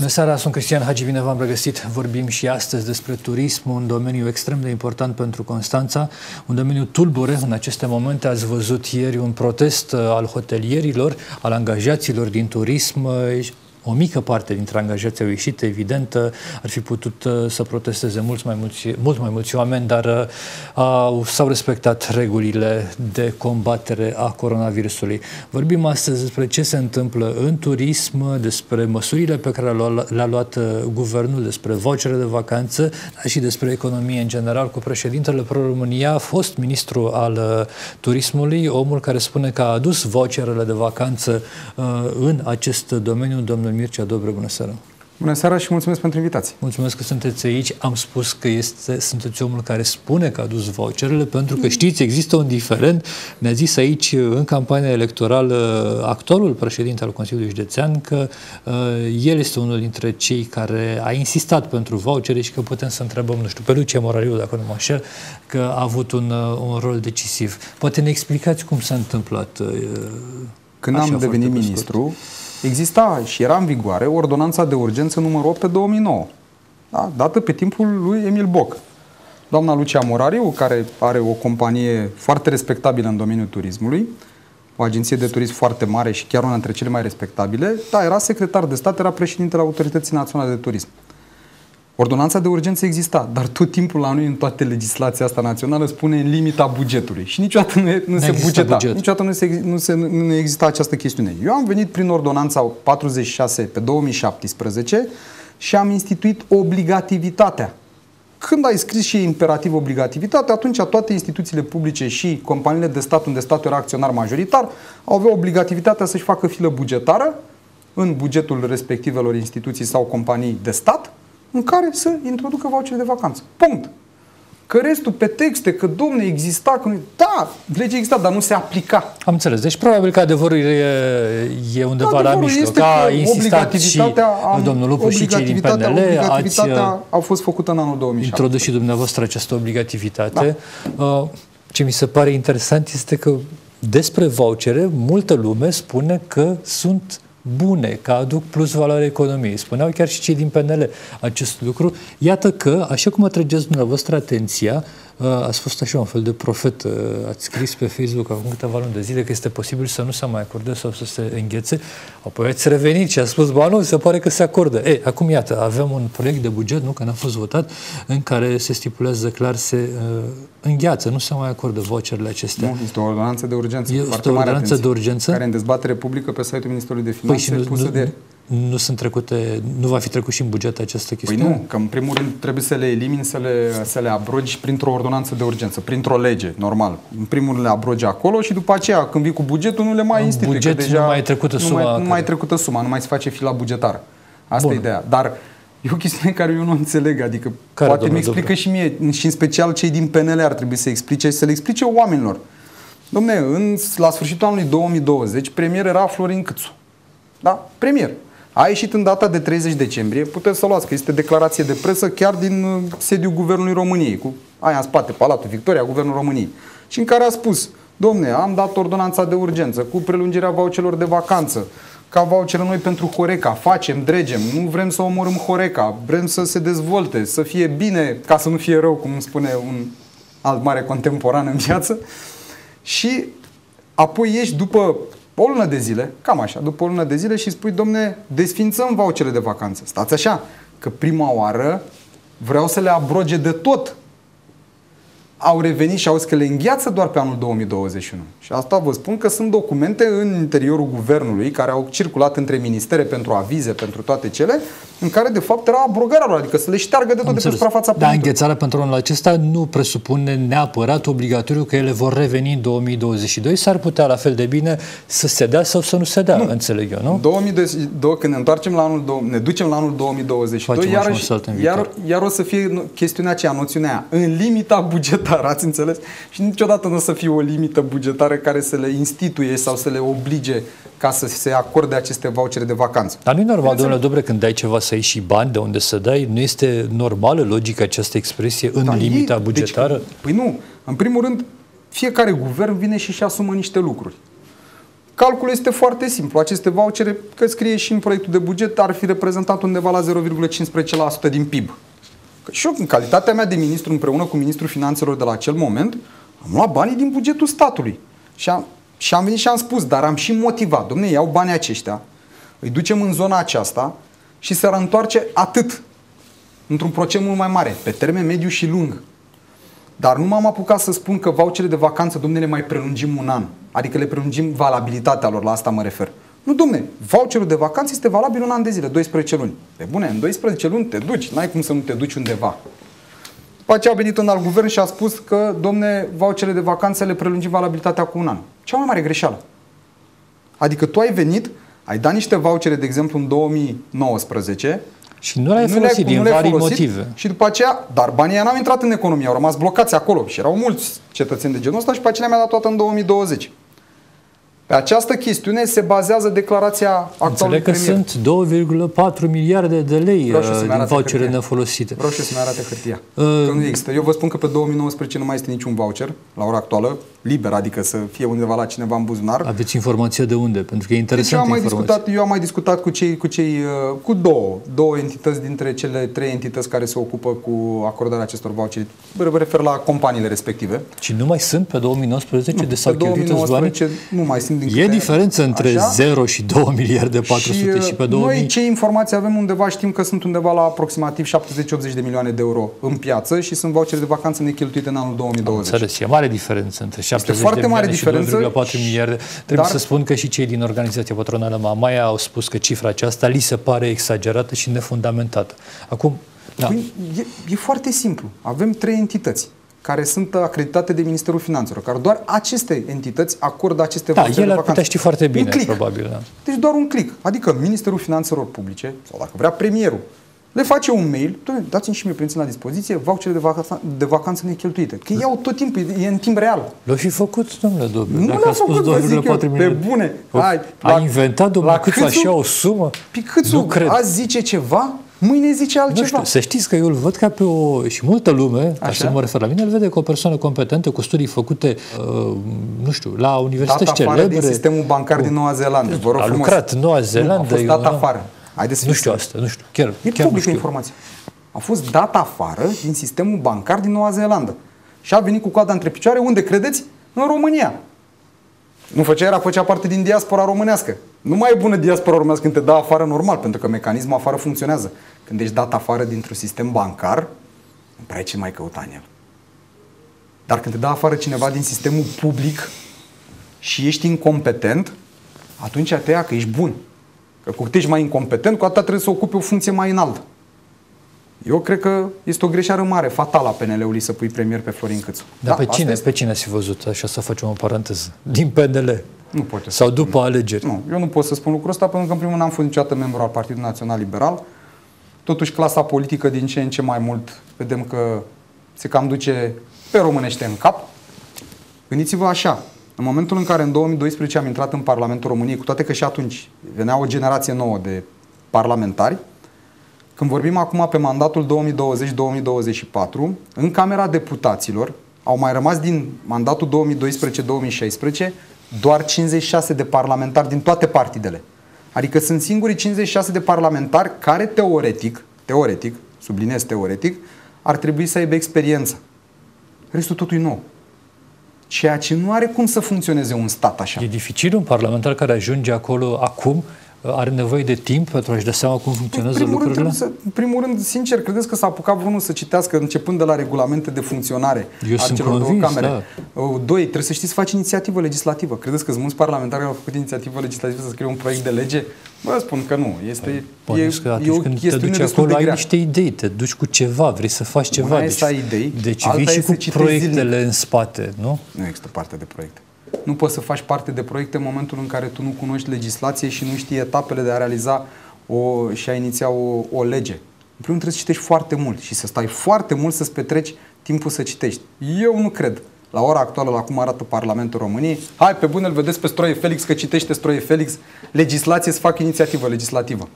Bună seara, sunt Cristian Hagi, bine v-am regăsit. Vorbim și astăzi despre turism, un domeniu extrem de important pentru Constanța, un domeniu tulbure. În aceste momente ați văzut ieri un protest uh, al hotelierilor, al angajaților din turism o mică parte dintre angajații au ieșit, evident, ar fi putut uh, să protesteze mulți mai mulți, mult mai mulți oameni, dar uh, s-au respectat regulile de combatere a coronavirusului. Vorbim astăzi despre ce se întâmplă în turism, despre măsurile pe care le-a luat uh, guvernul, despre vocere de vacanță, dar și despre economie în general, cu președintele Pro-România, fost ministru al uh, turismului, omul care spune că a adus vocerele de vacanță uh, în acest domeniu, domnul domnul Mircea Dobre, bună seara! Bună seara și mulțumesc pentru invitație. Mulțumesc că sunteți aici. Am spus că este, sunteți omul care spune că a dus voucherele, pentru că știți, există un diferent. Ne-a zis aici, în campania electorală, actualul președinte al Consiliului Județean că uh, el este unul dintre cei care a insistat pentru vouchere și că putem să întrebăm, nu știu, pe Lucia Morariu, dacă nu mă înșel, că a avut un, uh, un rol decisiv. Poate ne explicați cum s-a întâmplat uh, Când am devenit ministru, exista și era în vigoare ordonanța de urgență numărul 8 pe 2009, da? dată pe timpul lui Emil Boc. Doamna Lucia Morariu, care are o companie foarte respectabilă în domeniul turismului, o agenție de turism foarte mare și chiar una dintre cele mai respectabile, da, era secretar de stat, era președintele Autorității Naționale de Turism. Ordonanța de urgență exista, dar tot timpul la noi în toate legislația asta națională spune în limita bugetului și niciodată nu, nu se bugeta, buget. niciodată nu, se, nu, se, nu exista această chestiune. Eu am venit prin ordonanța 46 pe 2017 și am instituit obligativitatea. Când ai scris și imperativ obligativitatea, atunci toate instituțiile publice și companiile de stat unde statul era acționar majoritar au avea obligativitatea să-și facă filă bugetară în bugetul respectivelor instituții sau companii de stat în care să introducă voucher de vacanță. Punct. Că restul pe texte, că domne exista, că da, legea exista, dar nu se aplica. Am înțeles. Deci probabil că adevărul e, e undeva da, la mijloc. Este a insistat și am, domnul Lupu și cei din PNL. Ați uh, a fost făcută în anul 2007. Introdus și dumneavoastră această obligativitate. Da. Uh, ce mi se pare interesant este că despre vouchere multă lume spune că sunt bune, că aduc plus valoare economiei. Spuneau chiar și cei din PNL acest lucru. Iată că, așa cum atrageți dumneavoastră atenția, Uh, ați fost așa un fel de profet. Uh, ați scris pe Facebook acum câteva luni de zile că este posibil să nu se mai acorde sau să se înghețe. Apoi ați revenit și a spus, ba nu, se pare că se acordă. E, acum iată, avem un proiect de buget, nu, că n-a fost votat, în care se stipulează clar, se uh, îngheață, nu se mai acordă vocerile acestea. Nu, este o ordonanță de urgență. Este o ordonanță de urgență. Care în dezbatere publică pe site-ul Ministerului de Finanțe păi pusă nu, de nu sunt trecute, nu va fi trecut și în buget această chestiune? Păi nu, că în primul rând trebuie să le elimini, să le, să le abrogi printr-o ordonanță de urgență, printr-o lege, normal. În primul rând le abrogi acolo și după aceea, când vii cu bugetul, nu le mai institui. Buget deja nu mai e trecută suma. Nu mai, nu mai e trecută suma, nu mai se face fila bugetară. Asta Bun. e ideea. Dar e o chestiune care eu nu înțeleg, adică care, poate mi explică și mie, și în special cei din PNL ar trebui să explice și să le explice oamenilor. Domne, în, la sfârșitul anului 2020, premier era Florin Câțu. Da? Premier. A ieșit în data de 30 decembrie, puteți să o luați, că este declarație de presă chiar din uh, sediul Guvernului României, cu aia în spate, Palatul Victoria, Guvernul României, și în care a spus, domne, am dat ordonanța de urgență cu prelungirea vouchelor de vacanță, ca voucher noi pentru Horeca, facem, dregem, nu vrem să omorâm Horeca, vrem să se dezvolte, să fie bine, ca să nu fie rău, cum spune un alt mare contemporan în viață. Și apoi ești după o lună de zile, cam așa, după o lună de zile și spui, domne, desfințăm vouchere de vacanță. Stați așa, că prima oară vreau să le abroge de tot au revenit și au zis că le îngheață doar pe anul 2021. Și asta vă spun că sunt documente în interiorul guvernului care au circulat între ministere pentru avize, pentru toate cele, în care de fapt era abrogarea lor, adică să le șteargă de tot de pe suprafața Dar înghețarea pentru anul acesta nu presupune neapărat obligatoriu că ele vor reveni în 2022, s-ar putea la fel de bine să se dea sau să nu se dea, nu. înțeleg eu, nu? 2022, când ne întoarcem la anul, ne ducem la anul 2022, iar, iar, iar o să fie chestiunea aceea, noțiunea aia, în limita bugetară bugetar, ați înțeles? Și niciodată nu o să fie o limită bugetară care să le instituie sau să le oblige ca să se acorde aceste vouchere de vacanță. Dar nu e normal, domnule Dobre, când dai ceva să iei și bani de unde să dai, nu este normală logică această expresie în da, limita e, deci, bugetară? Deci, păi nu. În primul rând, fiecare guvern vine și își asumă niște lucruri. calculul este foarte simplu. Aceste vouchere, că scrie și în proiectul de buget, ar fi reprezentat undeva la 0,15% din PIB. Că și eu, în calitatea mea de ministru, împreună cu ministrul finanțelor de la acel moment, am luat banii din bugetul statului. Și am, și am venit și am spus, dar am și motivat. Domne, iau banii aceștia, îi ducem în zona aceasta și se întoarce atât, într-un procent mult mai mare, pe termen mediu și lung. Dar nu m-am apucat să spun că vouchere de vacanță, domnule, mai prelungim un an. Adică le prelungim valabilitatea lor, la asta mă refer. Nu, domne, voucherul de vacanță este valabil un an de zile, 12 luni. Pe bune, în 12 luni te duci, n-ai cum să nu te duci undeva. După aceea a venit un alt guvern și a spus că, domne, voucherele de vacanță le prelungim valabilitatea cu un an. Cea mai mare greșeală. Adică tu ai venit, ai dat niște vouchere, de exemplu, în 2019, și nu le-ai folosit din vari motive. Și după aceea, dar banii n-au intrat în economie, au rămas blocați acolo și erau mulți cetățeni de genul ăsta și pe aceea mi-a dat toată în 2020. Pe această chestiune se bazează declarația actualului Înțeleg că premier. sunt 2,4 miliarde de lei uh, din vouchere nefolosite. Vreau și să-mi arate hârtia. Uh, că nu există. Eu vă spun că pe 2019 nu mai este niciun voucher, la ora actuală, liber, adică să fie undeva la cineva în buzunar. Aveți informația de unde? Pentru că e interesant deci eu am mai discutat, eu am mai discutat cu cei, cu cei, uh, cu două, două entități dintre cele trei entități care se ocupă cu acordarea acestor vouchere. Mă refer la companiile respective. Și nu mai sunt pe 2019 nu, de s-au cheltuit bani? nu mai sunt din E diferență între așa? 0 și 2 miliarde 400 și, uh, și pe 2000? Noi ce informații avem undeva, știm că sunt undeva la aproximativ 70-80 de milioane de euro în piață și sunt vouchere de vacanță necheltuite în anul 2020. Înțeles, e mare diferență între 70 este foarte de mare diferență. 2,4 miliarde. Trebuie dar... să spun că și cei din organizația patronală Mamaia au spus că cifra aceasta li se pare exagerată și nefundamentată. Acum, da. Păi, e, e foarte simplu. Avem trei entități care sunt acreditate de Ministerul Finanțelor, care doar aceste entități acordă aceste Da, el ar putea ști foarte bine, probabil. Da. Deci doar un click. Adică Ministerul Finanțelor Publice, sau dacă vrea premierul, le face un mail, dați-mi și mie prinț la dispoziție vouchere de, vacanță, de vacanță necheltuite. Că iau tot timpul, e în timp real. L-au și făcut, domnule Dobru. Nu l-a făcut, vă zic eu, pe bune. Hai, a la, inventat, domnule, cât așa o sumă? Pe cât nu cred. azi zice ceva, mâine zice altceva. Nu știu, să știți că eu îl văd ca pe o... și multă lume, ca să mă refer la mine, îl vede ca o persoană competentă, cu studii făcute, uh, nu știu, la universități celebre. din sistemul bancar cu... din Noua Zeelandă, vă rog A lucrat în Noua Zeelandă. a fost dat afară. Haideți să nu știu asta, nu știu. Chiar, e chiar publică informație. A fost dat afară din sistemul bancar din Noua Zeelandă. Și a venit cu coada între picioare, unde credeți? În România. Nu făcea, era, făcea parte din diaspora românească. Nu mai e bună diaspora românească când te dă afară normal, pentru că mecanismul afară funcționează. Când ești dat afară dintr-un sistem bancar, nu prea ai ce mai căuta în el. Dar când te dă afară cineva din sistemul public și ești incompetent, atunci te ia că ești bun. Că cu cât ești mai incompetent, cu atât trebuie să ocupi o funcție mai înaltă. Eu cred că este o greșeală mare, fatală a PNL-ului să pui premier pe Florin Câțu. Dar da, pe, cine, pe cine ați văzut, așa să facem o paranteză, din PNL? Nu poate Sau după spun. alegeri? Nu, eu nu pot să spun lucrul ăsta pentru că în primul rând n-am fost niciodată membru al Partidului Național Liberal. Totuși clasa politică din ce în ce mai mult vedem că se cam duce pe românește în cap. Gândiți-vă așa, în momentul în care în 2012 am intrat în Parlamentul României, cu toate că și atunci venea o generație nouă de parlamentari, când vorbim acum pe mandatul 2020-2024, în Camera Deputaților au mai rămas din mandatul 2012-2016 doar 56 de parlamentari din toate partidele. Adică sunt singurii 56 de parlamentari care teoretic, teoretic, subliniez teoretic, ar trebui să aibă experiență. Restul totul e nou. Ceea ce nu are cum să funcționeze un stat așa. E dificil un parlamentar care ajunge acolo acum are nevoie de timp pentru a-și da seama cum funcționează în lucrurile? Rând, să, în primul rând, sincer, credeți că s-a apucat vreunul să citească începând de la regulamente de funcționare Eu a celor convins, două camere? Da. Doi, trebuie să știți să faci inițiativă legislativă. Credeți că sunt mulți parlamentari care au făcut inițiativă legislativă să scrie un proiect de lege? Vă spun că nu. Este, păi, e, că atunci e când te duci acolo ai niște idei, te duci cu ceva, vrei să faci ceva. Una deci, să ai idei, deci vii și cu proiectele zilnic. în spate, nu? Nu există parte de proiecte. Nu poți să faci parte de proiecte în momentul în care tu nu cunoști legislație și nu știi etapele de a realiza o, și a iniția o, o lege. În primul rând trebuie să citești foarte mult și să stai foarte mult să-ți petreci timpul să citești. Eu nu cred. La ora actuală, la cum arată Parlamentul României, hai pe bune îl vedeți pe Stroie Felix că citește Stroie Felix, legislație să fac inițiativă legislativă.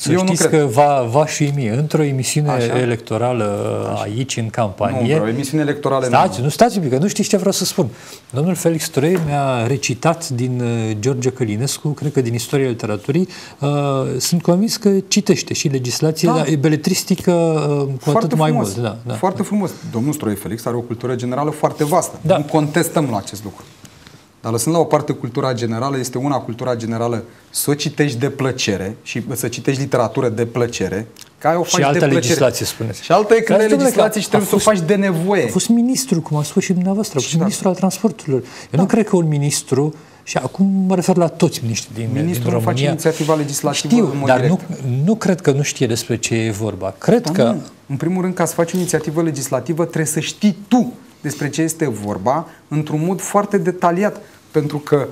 Să Eu știți că va, va și mie într-o emisiune Așa. electorală Așa. aici, în campanie. Nu, o emisiune electorală Stați, nu. nu stați un pic, că nu știți ce vreau să spun. Domnul Felix Trei mi-a recitat din uh, George Călinescu, cred că din istoria literaturii, uh, sunt convins că citește și legislația da. beletristică uh, cu foarte atât mai mult. Da, da, foarte da. frumos. Domnul Stroi Felix are o cultură generală foarte vastă. Da. Nu contestăm la acest lucru. Dar lăsând la o parte cultura generală, este una cultura generală să o citești de plăcere și să citești literatură de plăcere, ca o faci și altă de legislație, spuneți. Și altă e când ai legislație și trebuie fost, să o faci de nevoie. A fost ministru, cum a spus și dumneavoastră, a fost da. ministru al transporturilor. Eu da. nu cred că un ministru și acum mă refer la toți miniștrii din, Ministrul din România. face inițiativa legislativă Știu, în mod dar nu, nu cred că nu știe despre ce e vorba. Cred da, că... Nu. În primul rând, ca să faci o inițiativă legislativă, trebuie să știi tu despre ce este vorba într-un mod foarte detaliat. Pentru că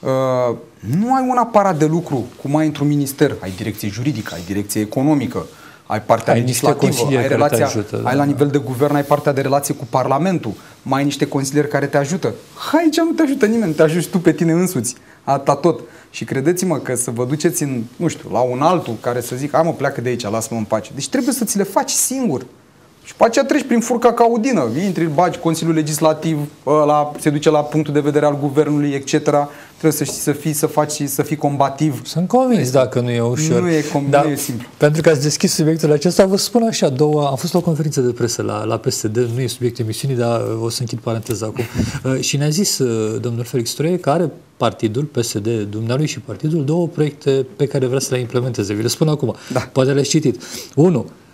uh, nu ai un aparat de lucru cum ai într-un minister. Ai direcție juridică, ai direcție economică, ai partea ai legislativă, ai, relația, ajută, ai la da. nivel de guvern, ai partea de relație cu Parlamentul, mai ai niște consilieri care te ajută. Aici nu te ajută nimeni, te ajuți tu pe tine însuți. Atâta tot. Și credeți-mă că să vă duceți în, nu știu, la un altul care să zic, mă, pleacă de aici, lasă-mă în pace. Deci trebuie să ți le faci singur. Și pe aceea treci prin furca caudină, intri, bagi Consiliul Legislativ, ăla se duce la punctul de vedere al guvernului, etc. Trebuie să știi să fii, să faci, să fii combativ. Sunt convins dacă nu e ușor. Nu e, com- Dar, nu e simplu. Pentru că ați deschis subiectul acesta, vă spun așa, două, am fost la o conferință de presă la, la PSD, nu e subiectul emisiunii, dar o să închid paranteza acum. Uh, și ne-a zis uh, domnul Felix Troie că are partidul, PSD, dumnealui și partidul, două proiecte pe care vrea să le implementeze. Vi le spun acum. Da. Poate le-ați citit. Unu, Uh,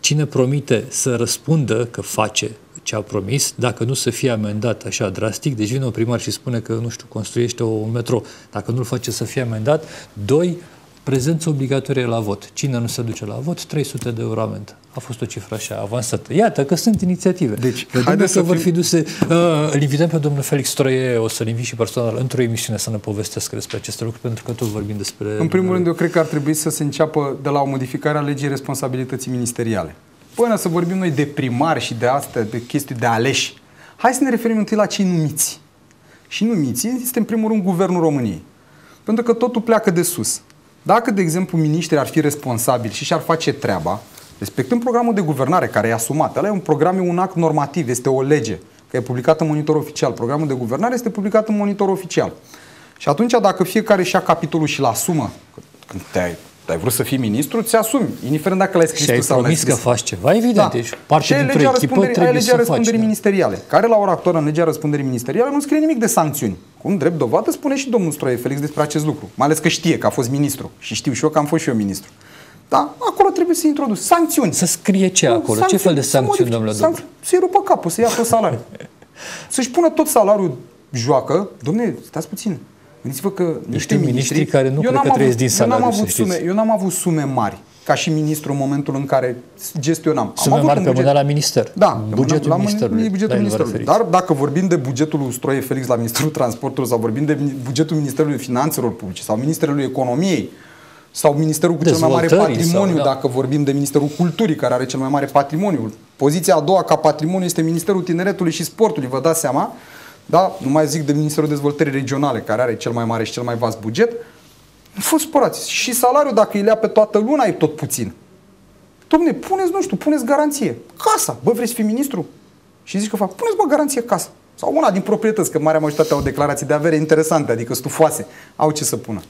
cine promite să răspundă că face ce a promis, dacă nu să fie amendat așa drastic, deci vine un primar și spune că, nu știu, construiește un metro, dacă nu-l face să fie amendat, doi, prezență obligatorie la vot. Cine nu se duce la vot, 300 de euro amendă. A fost o cifră așa avansată. Iată că sunt inițiative. Deci, Vedem să vor fi duse... Uh, îl invităm pe domnul Felix Troie, o să-l invit și personal într-o emisiune să ne povestească despre aceste lucruri, pentru că tot vorbim despre... În primul rând, eu cred că ar trebui să se înceapă de la o modificare a legii responsabilității ministeriale. Până să vorbim noi de primari și de astea, de chestii de aleși, hai să ne referim întâi la cei numiți. Și numiți este în primul rând Guvernul României. Pentru că totul pleacă de sus. Dacă, de exemplu, miniștrii ar fi responsabili și și-ar face treaba, respectând programul de guvernare care e asumat, ăla e un program, e un act normativ, este o lege, că e publicat în monitor oficial. Programul de guvernare este publicat în monitor oficial. Și atunci, dacă fiecare și-a capitolul și-l asumă, când te-ai ai vrut să fii ministru, ți asumi, indiferent dacă l-ai scris și ai tu sau promis că faci ceva, evident, da. deci parte și legea răspunderii, ai legea răspunderii faci, ministeriale, da. care la ora actuală în legea răspunderii ministeriale nu scrie nimic de sancțiuni. Cum drept dovadă spune și domnul Stroie Felix despre acest lucru, mai ales că știe că a fost ministru și știu și eu că am fost și eu ministru. Da? Acolo trebuie să introduci sancțiuni. Să scrie ce acolo? Sancțiuni, ce fel de sancțiuni, domnule sancțiuni, Să-i rupă capul, să ia tot salariul. Să-și pună tot salariul joacă. Domne, stați puțin. Gândiți-vă că niște miniștri care nu cred că trăiesc din salariu, eu n-am avut, sume, eu n-am avut sume mari ca și ministru în momentul în care gestionam. Sume Am mari pe buget... la minister. Da, bugetul la ministerului. Bugetul ministerului. Dar dacă vorbim de bugetul Stroie Felix la Ministerul Transportului sau vorbim de bugetul Ministerului Finanțelor Publice sau Ministerului Economiei sau Ministerul cu cel mai mare patrimoniu, sau, da. dacă vorbim de Ministerul Culturii, care are cel mai mare patrimoniu. Poziția a doua ca patrimoniu este Ministerul Tineretului și Sportului, vă dați seama? Da? Nu mai zic de Ministerul Dezvoltării Regionale, care are cel mai mare și cel mai vast buget. Nu fost spărați. Și salariul, dacă îi lea pe toată luna, e tot puțin. Domne, puneți, nu știu, puneți garanție. Casa. Bă, vreți să fii ministru? Și zici că fac, puneți, bă, garanție casa. Sau una din proprietăți, că marea majoritate au declarații de avere interesante, adică stufoase. Au ce să pună.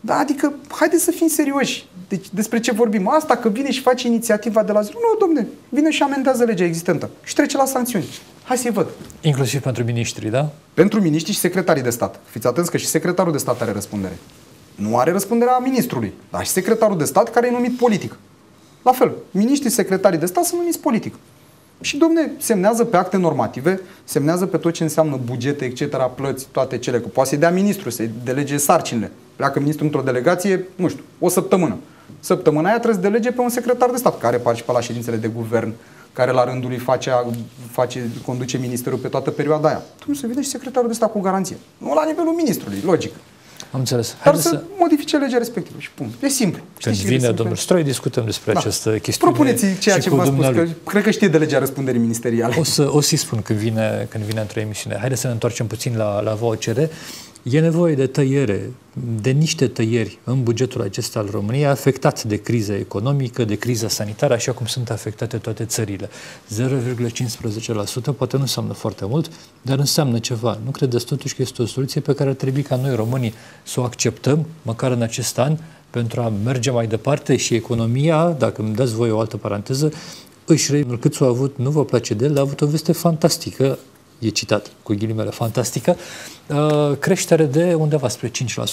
Da, adică, haideți să fim serioși. Deci, despre ce vorbim? Asta că vine și face inițiativa de la zi. Nu, domne, vine și amendează legea existentă și trece la sancțiuni. Hai să-i văd. Inclusiv pentru miniștri, da? Pentru miniștri și secretarii de stat. Fiți atenți că și secretarul de stat are răspundere. Nu are răspunderea ministrului, dar și secretarul de stat care e numit politic. La fel, miniștrii secretarii de stat sunt numiți politic. Și, domne, semnează pe acte normative, semnează pe tot ce înseamnă bugete, etc., plăți, toate cele, că poate să-i dea ministru, să-i delege sarcinile. Pleacă ministrul într-o delegație, nu știu, o săptămână. Săptămâna aia trebuie să delege pe un secretar de stat care participă la ședințele de guvern, care la rândul lui face, face, conduce ministerul pe toată perioada aia. Tu se vede și secretarul de stat cu garanție. Nu la nivelul ministrului, logic. Am înțeles. Dar să, să modifice legea respectivă și punct. E simplu. Când Știți vine domnul Stroi, discutăm despre da. această chestiune. Propuneți ceea ce v-a spus, că cred că știe de legea răspunderii ministeriale. O, să, o să-i spun când vine, când vine într-o emisiune. Haideți să ne întoarcem puțin la, la VOCR. E nevoie de tăiere, de niște tăieri în bugetul acesta al României, afectat de criza economică, de criza sanitară, așa cum sunt afectate toate țările. 0,15% poate nu înseamnă foarte mult, dar înseamnă ceva. Nu credeți totuși că este o soluție pe care ar trebui ca noi românii să o acceptăm, măcar în acest an, pentru a merge mai departe și economia, dacă îmi dați voi o altă paranteză, își Câțu a avut, nu vă place de el, a avut o veste fantastică e citat cu ghilimele fantastică, uh, creștere de undeva spre 5%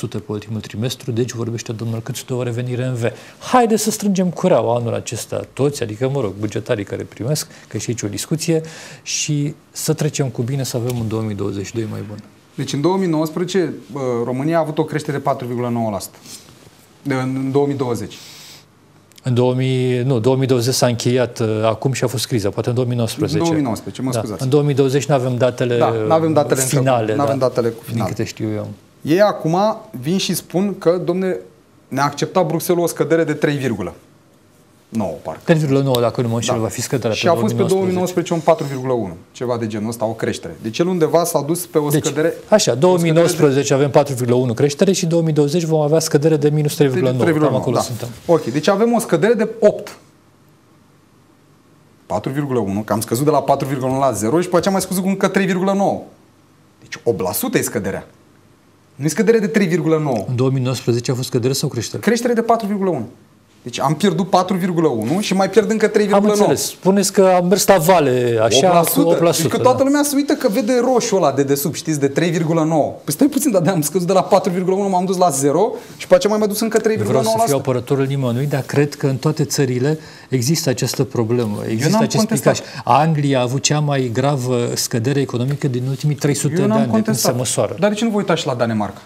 pe ultimul trimestru, deci vorbește domnul Câțu de o revenire în V. Haide să strângem cureaua anul acesta toți, adică, mă rog, bugetarii care primesc, că și aici o discuție, și să trecem cu bine să avem un 2022 mai bun. Deci în 2019 România a avut o creștere de 4,9%. În 2020. În 2000, nu, 2020 s-a încheiat uh, acum și a fost criza, poate în 2019. În 2019, mă da. scuzați. În 2020 nu avem datele, da, n-avem datele finale. Nu avem da, datele cu finale. Din câte știu eu. Ei acum vin și spun că, domne, ne-a acceptat Bruxelles o scădere de 3, 9, parcă. 3,9, dacă nu mă înșel, da. va fi scăderea Și a fost pe 2019 un 4,1, ceva de genul ăsta, o creștere. Deci el undeva s-a dus pe o deci, scădere... Așa, 2019 de... avem 4,1 creștere și 2020 vom avea scădere de minus 3,9. 3,9, Cam acolo da. suntem. Ok, deci avem o scădere de 8. 4,1, că am scăzut de la 4,1 la 0 și pe aceea mai scăzut cu încă 3,9. Deci 8% e scăderea. Nu e scădere de 3,9. În 2019 a fost scădere sau creștere? Creștere de 4,1. Deci am pierdut 4,1 și mai pierd încă 3,9. Am înțeles. Spuneți că am mers la vale așa 8%. cu 8%. Deci că toată da. lumea se uită că vede roșu ăla de desubt, știți, de 3,9. Păi stai puțin, dar am scăzut de la 4,1, m-am dus la 0 și pe aceea mai mai dus încă 3,9%. Vreau să fiu apărătorul nimănui, dar cred că în toate țările există această problemă. Există acest picaj. Anglia a avut cea mai gravă scădere economică din ultimii 300 Eu de ani de când se măsoară. Dar de ce nu vă uitați și la Danemarca?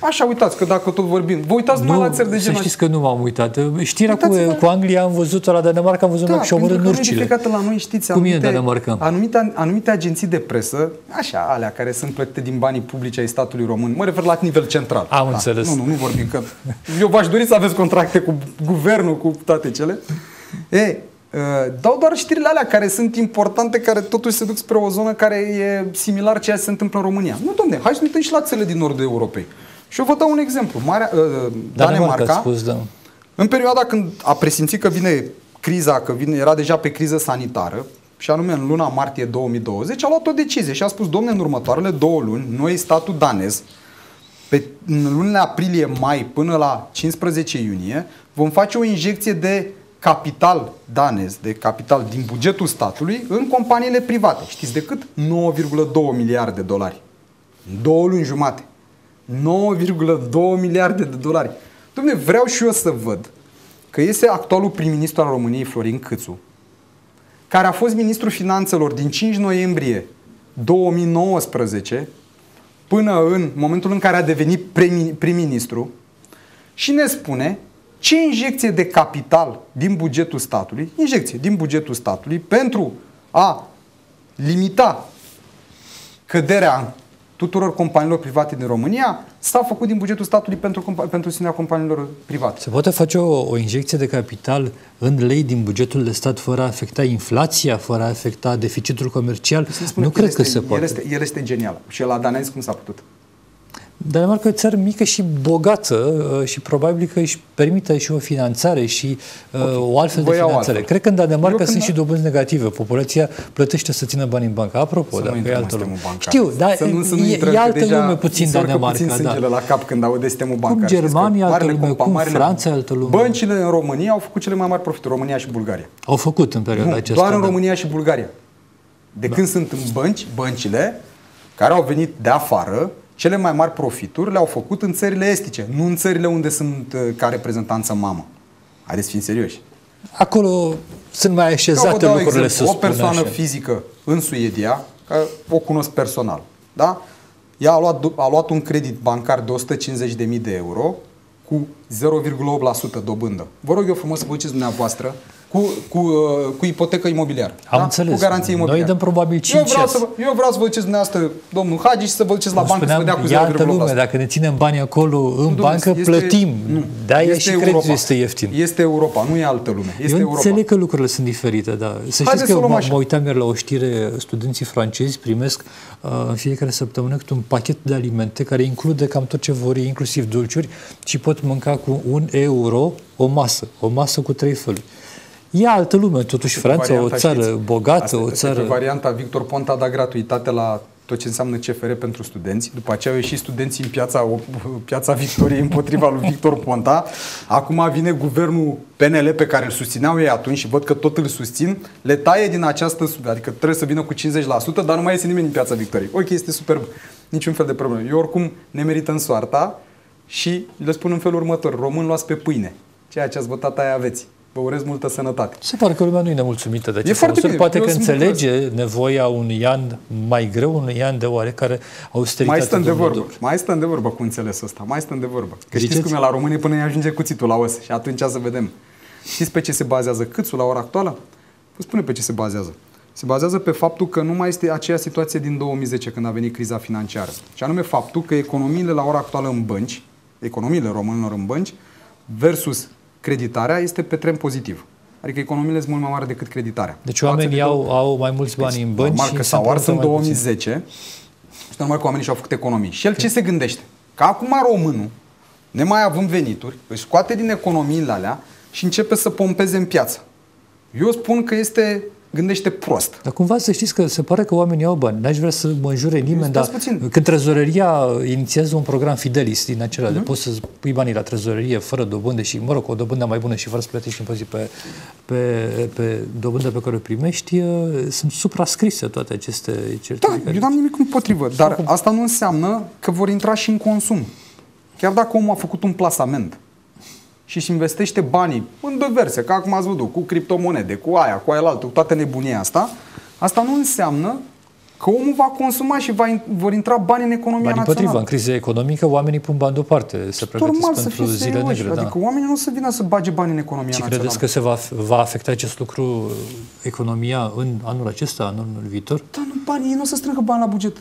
Așa, uitați că dacă tot vorbim, vă uitați nu, numai la țări de genul Să știți că nu m-am uitat. Știrea cu, cu Anglia am văzut-o la Danemarca, am văzut da, și omorât nurcile. Da, la noi, știți, Cum anumite, e în Danemarca? Anumite, anumite agenții de presă, așa, alea care sunt plătite din banii publici ai statului român, mă refer la nivel central. Am da, înțeles. Nu, nu, nu vorbim că... Eu v-aș dori să aveți contracte cu guvernul, cu toate cele. E, Uh, dau doar știrile alea care sunt importante, care totuși se duc spre o zonă care e similar ceea ce se întâmplă în România. Nu, domne, hai să ne uităm și la țările din nordul Europei. Și eu vă dau un exemplu. Marea, uh, Danemarca, spus, da. în perioada când a presimțit că vine criza, că vine, era deja pe criză sanitară, și anume în luna martie 2020, a luat o decizie și a spus, domne, în următoarele două luni, noi, statul danez, pe, în lunile aprilie-mai până la 15 iunie, vom face o injecție de capital danez, de capital din bugetul statului, în companiile private. Știți de cât? 9,2 miliarde de dolari. În două luni jumate. 9,2 miliarde de dolari. Dom'le, vreau și eu să văd că este actualul prim-ministru al României, Florin Câțu, care a fost ministrul finanțelor din 5 noiembrie 2019 până în momentul în care a devenit prim-ministru și ne spune ce injecție de capital din bugetul statului, injecție din bugetul statului pentru a limita căderea tuturor companiilor private din România s-a făcut din bugetul statului pentru, pentru susținerea companiilor private. Se poate face o, o injecție de capital în lei din bugetul de stat fără a afecta inflația, fără a afecta deficitul comercial? Nu cred că se poate. El este, el este genial. Și la danez cum s-a putut? Danemarca e o țară mică și bogată uh, și probabil că își permite și o finanțare și uh, okay. o altfel Voi de finanțare. Cred că în Danemarca sunt și dobânzi negative. Populația plătește să țină bani în bancă. Apropo, dacă e altă lume. Știu, dar să nu, să nu e, e altă lume puțin Danemarca. Puțin da. la cap când aude sistemul bancar. Cum Germania, altă lume, cum Franța, altă lume. Băncile în România au făcut cele mai mari profituri, România și Bulgaria. Au făcut în perioada nu, aceasta. Doar în da. România și Bulgaria. De da. când sunt în bănci, băncile care au venit de afară, cele mai mari profituri le-au făcut în țările estice, nu în țările unde sunt uh, ca reprezentanță mamă. Haideți să fim serioși. Acolo sunt mai așezate lucrurile exemplu, să O persoană așa. fizică în Suedia, care o cunosc personal, da? Ea a luat, a luat un credit bancar de 150.000 de euro cu 0,8% dobândă. Vă rog eu frumos să vă duceți dumneavoastră cu, cu, uh, cu ipotecă imobiliară. Am da? înțeles. Cu garanție imobiliară. Noi dăm probabil 5 eu vreau, să, eu vreau să vă duceți dumneavoastră, domnul Hagi, și să vă duceți la bancă să vă dea cu 0,8%. altă lume, dacă ne ținem banii acolo în nu, bancă, este, plătim. Nu, da, este și Europa. creditul este ieftin. Este Europa, nu e altă lume. Este eu Europa. înțeleg că lucrurile sunt diferite, da. Să Haideți știți că mă, mă uitam ieri la o știre, studenții francezi primesc uh, în fiecare săptămână câte un pachet de alimente care include cam tot ce vor, inclusiv dulciuri, și pot mânca cu un euro o masă, o masă cu trei feluri. E altă lume, totuși Franța, o țară știți, bogată, asta, o țară... varianta Victor Ponta a dat gratuitate la tot ce înseamnă CFR pentru studenți. După aceea au ieșit studenții în piața, o, piața Victoriei împotriva lui Victor Ponta. Acum vine guvernul PNL pe care îl susțineau ei atunci și văd că tot îl susțin, le taie din această, adică trebuie să vină cu 50%, dar nu mai iese nimeni în piața Victoriei. Ok, este superb. Niciun fel de problemă. Eu oricum ne merităm soarta și le spun în felul următor. Român luați pe pâine. Ceea ce ați votat aia aveți. Vă urez multă sănătate. Se pare că lumea nu e nemulțumită de ce foarte bine. Poate Eu că înțelege mulțumesc. nevoia unui an mai greu, unui an de oarecare austeritate. Mai stăm de vorbă. Mai stăm de vorbă cu înțelesul ăsta. Mai stăm de vorbă. Că Ziceți? știți cum e la români până îi ajunge cuțitul la os și atunci să vedem. Știți pe ce se bazează câțul la ora actuală? Vă spune pe ce se bazează. Se bazează pe faptul că nu mai este aceea situație din 2010 când a venit criza financiară. Și anume faptul că economiile la ora actuală în bănci, economiile românilor în bănci, versus creditarea este pe trend pozitiv. Adică economiile sunt mult mai mari decât creditarea. Deci oamenii de au, au mai mulți bani în bănci normal că s-au ars în 2010 și normal că oamenii și-au făcut economii. Și el ce se gândește? Că acum românul, nemai având venituri, își scoate din economiile alea și începe să pompeze în piață. Eu spun că este gândește prost. Dar cumva să știți că se pare că oamenii au bani. N-aș vrea să mă înjure nimeni, dar puțin. când trezoreria inițiază un program Fidelis din acela, uh-huh. de mhm. poți să pui banii la trezorerie fără dobândă și, mă rog, o dobândă mai bună și fără să plătești impozit pe, pe, pe dobândă pe care o primești, sunt suprascrise toate aceste certificate. Da, eu n-am nimic împotrivă, dar asta nu înseamnă că vor intra și în consum. Chiar dacă omul a făcut un plasament, și își investește banii în diverse, că acum ați văzut, cu criptomonede, cu aia, cu aia altă, cu toată nebunia asta, asta nu înseamnă că omul va consuma și va, vor intra bani în economia bani națională. Împotriva, în criză economică, oamenii pun bani deoparte, se pregătesc Normal pentru să zile negre. Da. Adică oamenii nu o să vină să bage bani în economia Și națională. credeți că se va, va afecta acest lucru economia în anul acesta, în anul viitor? Da, nu, banii, nu o să strângă bani la buget.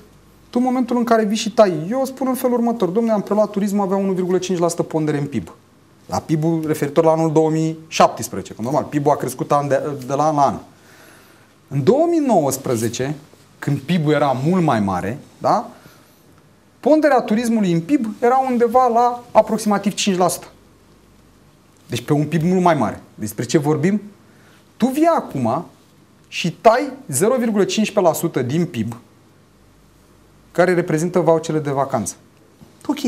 Tu în momentul în care vii și tai, eu spun în felul următor, domnule, am preluat turismul, avea 1,5% pondere în PIB la PIB-ul referitor la anul 2017, că normal, PIB-ul a crescut an de, de la an la an. În 2019, când PIB-ul era mult mai mare, da? ponderea turismului în PIB era undeva la aproximativ 5%. Deci pe un PIB mult mai mare. Despre ce vorbim? Tu vii acum și tai 0,15% din PIB care reprezintă vouchere de vacanță. Ok,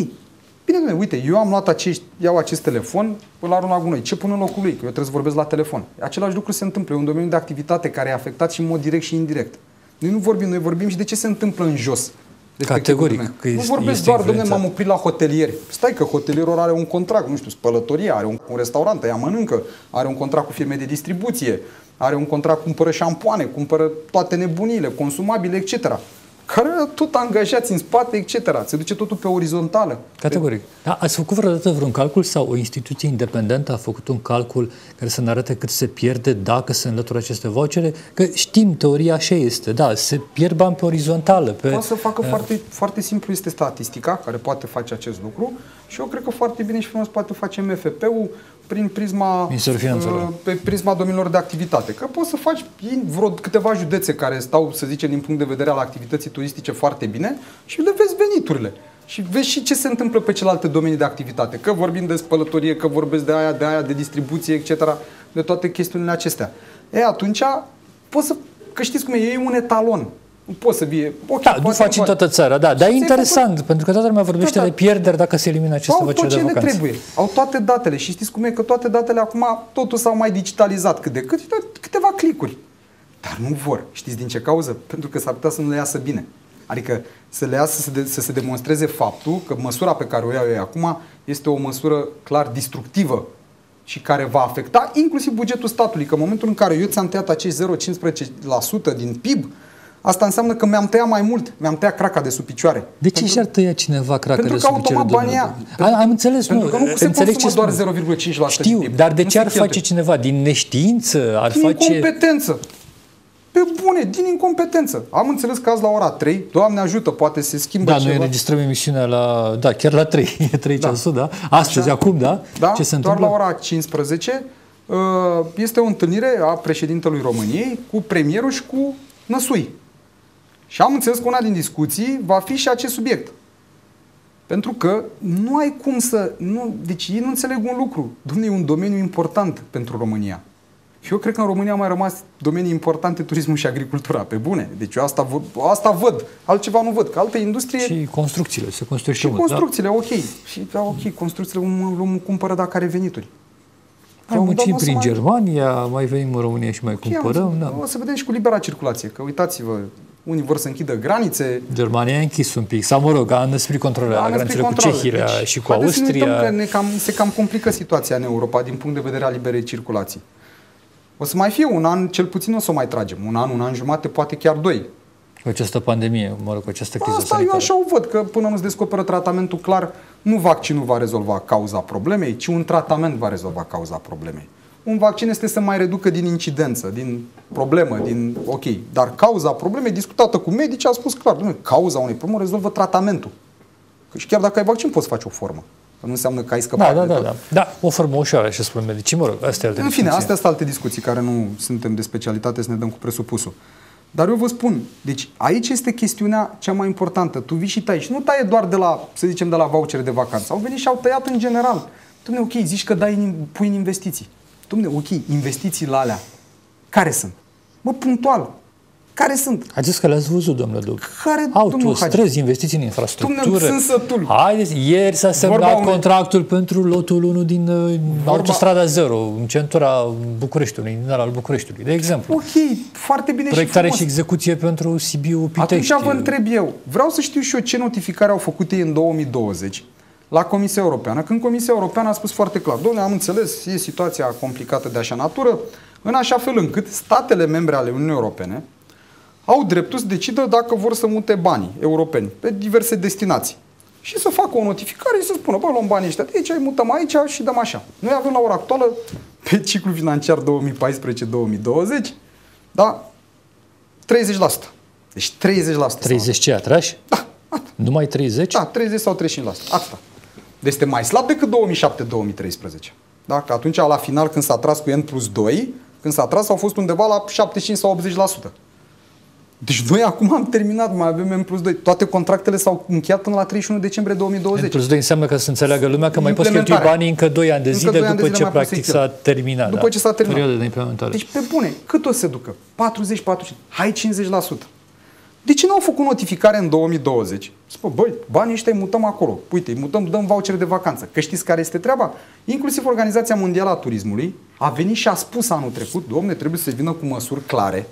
Bine, bine, uite, eu am luat acești, iau acest telefon, îl arunc la gunoi. Ce pun în locul lui? Că eu trebuie să vorbesc la telefon. Același lucru se întâmplă. E un domeniu de activitate care e afectat și în mod direct și indirect. Noi nu vorbim, noi vorbim și de ce se întâmplă în jos. Categoric. Că nu vorbesc doar, domnule, m-am oprit la hotelieri. Stai că hotelierul are un contract, nu știu, spălătorie, are un, un restaurant, ea mănâncă, are un contract cu firme de distribuție, are un contract, cumpără șampoane, cumpără toate nebunile, consumabile, etc care tot angajați în spate, etc. Se duce totul pe orizontală. Categoric. Da, ați făcut vreodată vreun calcul sau o instituție independentă a făcut un calcul care să ne arate cât se pierde dacă se înlătură aceste vouchere? Că știm, teoria așa este. Da, se pierd bani pe orizontală. Pe, poate să facă uh, foarte, foarte simplu, este statistica care poate face acest lucru și eu cred că foarte bine și frumos poate face MFP-ul prin prisma, uh, pe prisma domeniilor de activitate. Că poți să faci vreo câteva județe care stau, să zicem, din punct de vedere al activității turistice foarte bine și le vezi veniturile. Și vezi și ce se întâmplă pe celelalte domenii de activitate. Că vorbim de spălătorie, că vorbesc de aia, de aia, de distribuție, etc. De toate chestiunile acestea. E, atunci poți să, că știți cum e, e un etalon nu poți să fie... Okay, da, nu faci în toată țara, da. Dar e interesant, făcut... pentru că toată lumea vorbește da, da. de pierderi dacă se elimină aceste văceri de vacanță. trebuie. Au toate datele și știți cum e că toate datele acum totul s-au mai digitalizat cât de cât, câteva clicuri. Dar nu vor. Știți din ce cauză? Pentru că s-ar putea să nu le iasă bine. Adică să le iasă să, de, să se demonstreze faptul că măsura pe care o iau eu acum este o măsură clar distructivă și care va afecta inclusiv bugetul statului. Că în momentul în care eu ți-am tăiat acești 0,15% din PIB, Asta înseamnă că mi-am tăiat mai mult, mi-am tăiat craca de sub picioare. De ce și-ar tăia cineva craca pentru de sub picioare? Pentru că automat banii Am înțeles, pentru nu. că nu se înțeleg consumă ce doar 0,5% Știu, din dar de nu ce ar cheltuie. face cineva? Din neștiință? Ar Din face... incompetență. Pe bune, din incompetență. Am înțeles că azi la ora 3, Doamne ajută, poate se schimbă Da, ceva. noi înregistrăm emisiunea la, da, chiar la 3, e 3 Da. ceasul, da? Astăzi, Așa. acum, da? Da, Ce se doar întâmplă? la ora 15 uh, este o întâlnire a președintelui României cu premierul și cu Năsui. Și am înțeles că una din discuții va fi și acest subiect. Pentru că nu ai cum să... Nu, deci ei nu înțeleg un lucru. Dom'le, e un domeniu important pentru România. Și eu cred că în România au mai rămas domenii importante, turismul și agricultura, pe bune. Deci eu asta, văd, asta văd, altceva nu văd. Că alte industrie Și construcțiile, se construiește și mult, construcțiile, ok. Și da, ok, construcțiile omul, omul cumpără dacă are venituri. da? Mai Sau, muncim da, o să prin mai- Germania, mai venim în România și mai Ok, am cumpărăm, înțeles. da. O să vedem și cu libera circulație, că uitați-vă, unii vor să închidă granițe, Germania a închis un pic, sau mă rog, a înăsprit controlele la Am granițele cu controle. Cehia Deci, și cu haideți să ne uităm că Austria. ne cam, se cam complică situația în Europa din punct de vedere al liberei circulații. O să mai fie un an, cel puțin o să o mai tragem. Un an, un an jumate, poate chiar doi. Cu această pandemie, mă rog, cu această criză Asta eu sanitară. așa o văd, că până nu-ți descoperă tratamentul clar, nu vaccinul va rezolva cauza problemei, ci un tratament va rezolva cauza problemei. Un vaccin este să mai reducă din incidență, din problemă, din ok. Dar cauza problemei, discutată cu medici, a spus clar, domnule, cauza unei probleme o rezolvă tratamentul. Că și chiar dacă ai vaccin, poți face o formă. Că nu înseamnă că ai scăpat Da, da, de da, tot. da. Da, o formă ușoară, așa spun medicii, mă rog, astea e alte În fine, discuții. astea sunt alte discuții care nu suntem de specialitate să ne dăm cu presupusul. Dar eu vă spun, deci aici este chestiunea cea mai importantă. Tu vii și tai și nu taie doar de la, să zicem, de la vouchere de vacanță. Au venit și au tăiat în general. Dom'le, ok, zici că dai în, pui în investiții. Dom'le, ok, investițiile alea, care sunt? Mă, punctual. Care sunt? Ați zis că le-ați văzut, domnule Duc. Care, domnul Hagi? Autostrăzi, investiții în infrastructură. Domnule, sunt sătul. Haideți, ieri s-a semnat unui- contractul pentru lotul 1 din uh, autostrada 0, în centura Bucureștiului, din al Bucureștiului, de exemplu. Ok, foarte bine Proiectare și și frumos. execuție pentru Sibiu Pitești. Atunci vă întreb eu, vreau să știu și eu ce notificare au făcut ei în 2020 la Comisia Europeană, când Comisia Europeană a spus foarte clar, domnule, am înțeles, e situația complicată de așa natură, în așa fel încât statele membre ale Uniunii Europene au dreptul să decidă dacă vor să mute banii europeni pe diverse destinații. Și să facă o notificare și să spună, bă, luăm banii ăștia de aici, îi mutăm aici și dăm așa. Noi avem la ora actuală, pe ciclu financiar 2014-2020, da, 30%. Deci 30%. 30 ce atrași? Da, atât. Numai 30? Da, 30 sau 35%. Atâta. Deci este mai slab decât 2007-2013. Da? Că atunci, la final, când s-a tras cu N plus 2, când s-a tras, au fost undeva la 75 sau 80%. Deci noi acum am terminat, mai avem M plus 2. Toate contractele s-au încheiat până la 31 decembrie 2020. N plus 2 înseamnă că să înțeleagă lumea că mai poți cheltui Implementarea. banii încă 2 ani de Încă zile doi ani de după zile ce mai poți practic să-i s-a terminat. După da. ce s-a terminat. Perioada de implementare. Deci, pe bune, cât o să se ducă? 40, 40, hai 50%. De ce nu au făcut notificare în 2020? Spă, băi, banii ăștia îi mutăm acolo. Uite, îi mutăm, dăm voucher de vacanță. Că știți care este treaba? Inclusiv Organizația Mondială a Turismului a venit și a spus anul trecut, domne, trebuie să vină cu măsuri clare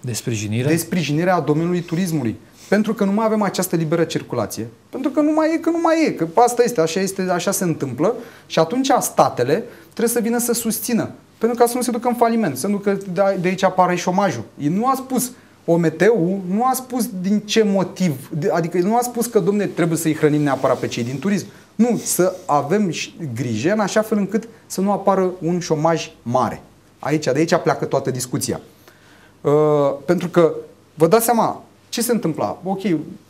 de sprijinire? de sprijinire a domeniului turismului. Pentru că nu mai avem această liberă circulație. Pentru că nu mai e, că nu mai e. Că asta este, așa, este, așa se întâmplă. Și atunci statele trebuie să vină să susțină. Pentru ca să nu se ducă în faliment, să nu că de de aici apare șomajul. Ei nu a spus OMT-ul, nu a spus din ce motiv, de- adică nu a spus că, domne, trebuie să-i hrănim neapărat pe cei din turism. Nu, să avem și grijă în așa fel încât să nu apară un șomaj mare. Aici, de aici pleacă toată discuția. Uh, pentru că, vă dați seama, ce se întâmpla? Ok,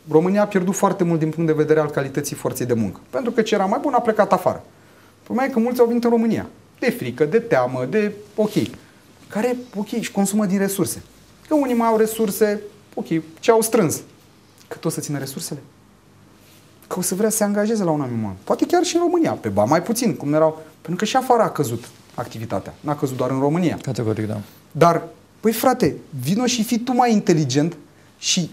România a pierdut foarte mult din punct de vedere al calității forței de muncă. Pentru că ce era mai bun a plecat afară. Problema e că mulți au venit în România. De frică, de teamă, de ok. Care, ok, își consumă din resurse. Că unii mai au resurse, ok, ce au strâns. Cât o să țină resursele? Că o să vrea să se angajeze la un anumit moment. Poate chiar și în România, pe ba mai puțin, cum erau. Pentru că și afară a căzut activitatea. N-a căzut doar în România. Categoric, da. Dar, păi frate, vino și fii tu mai inteligent și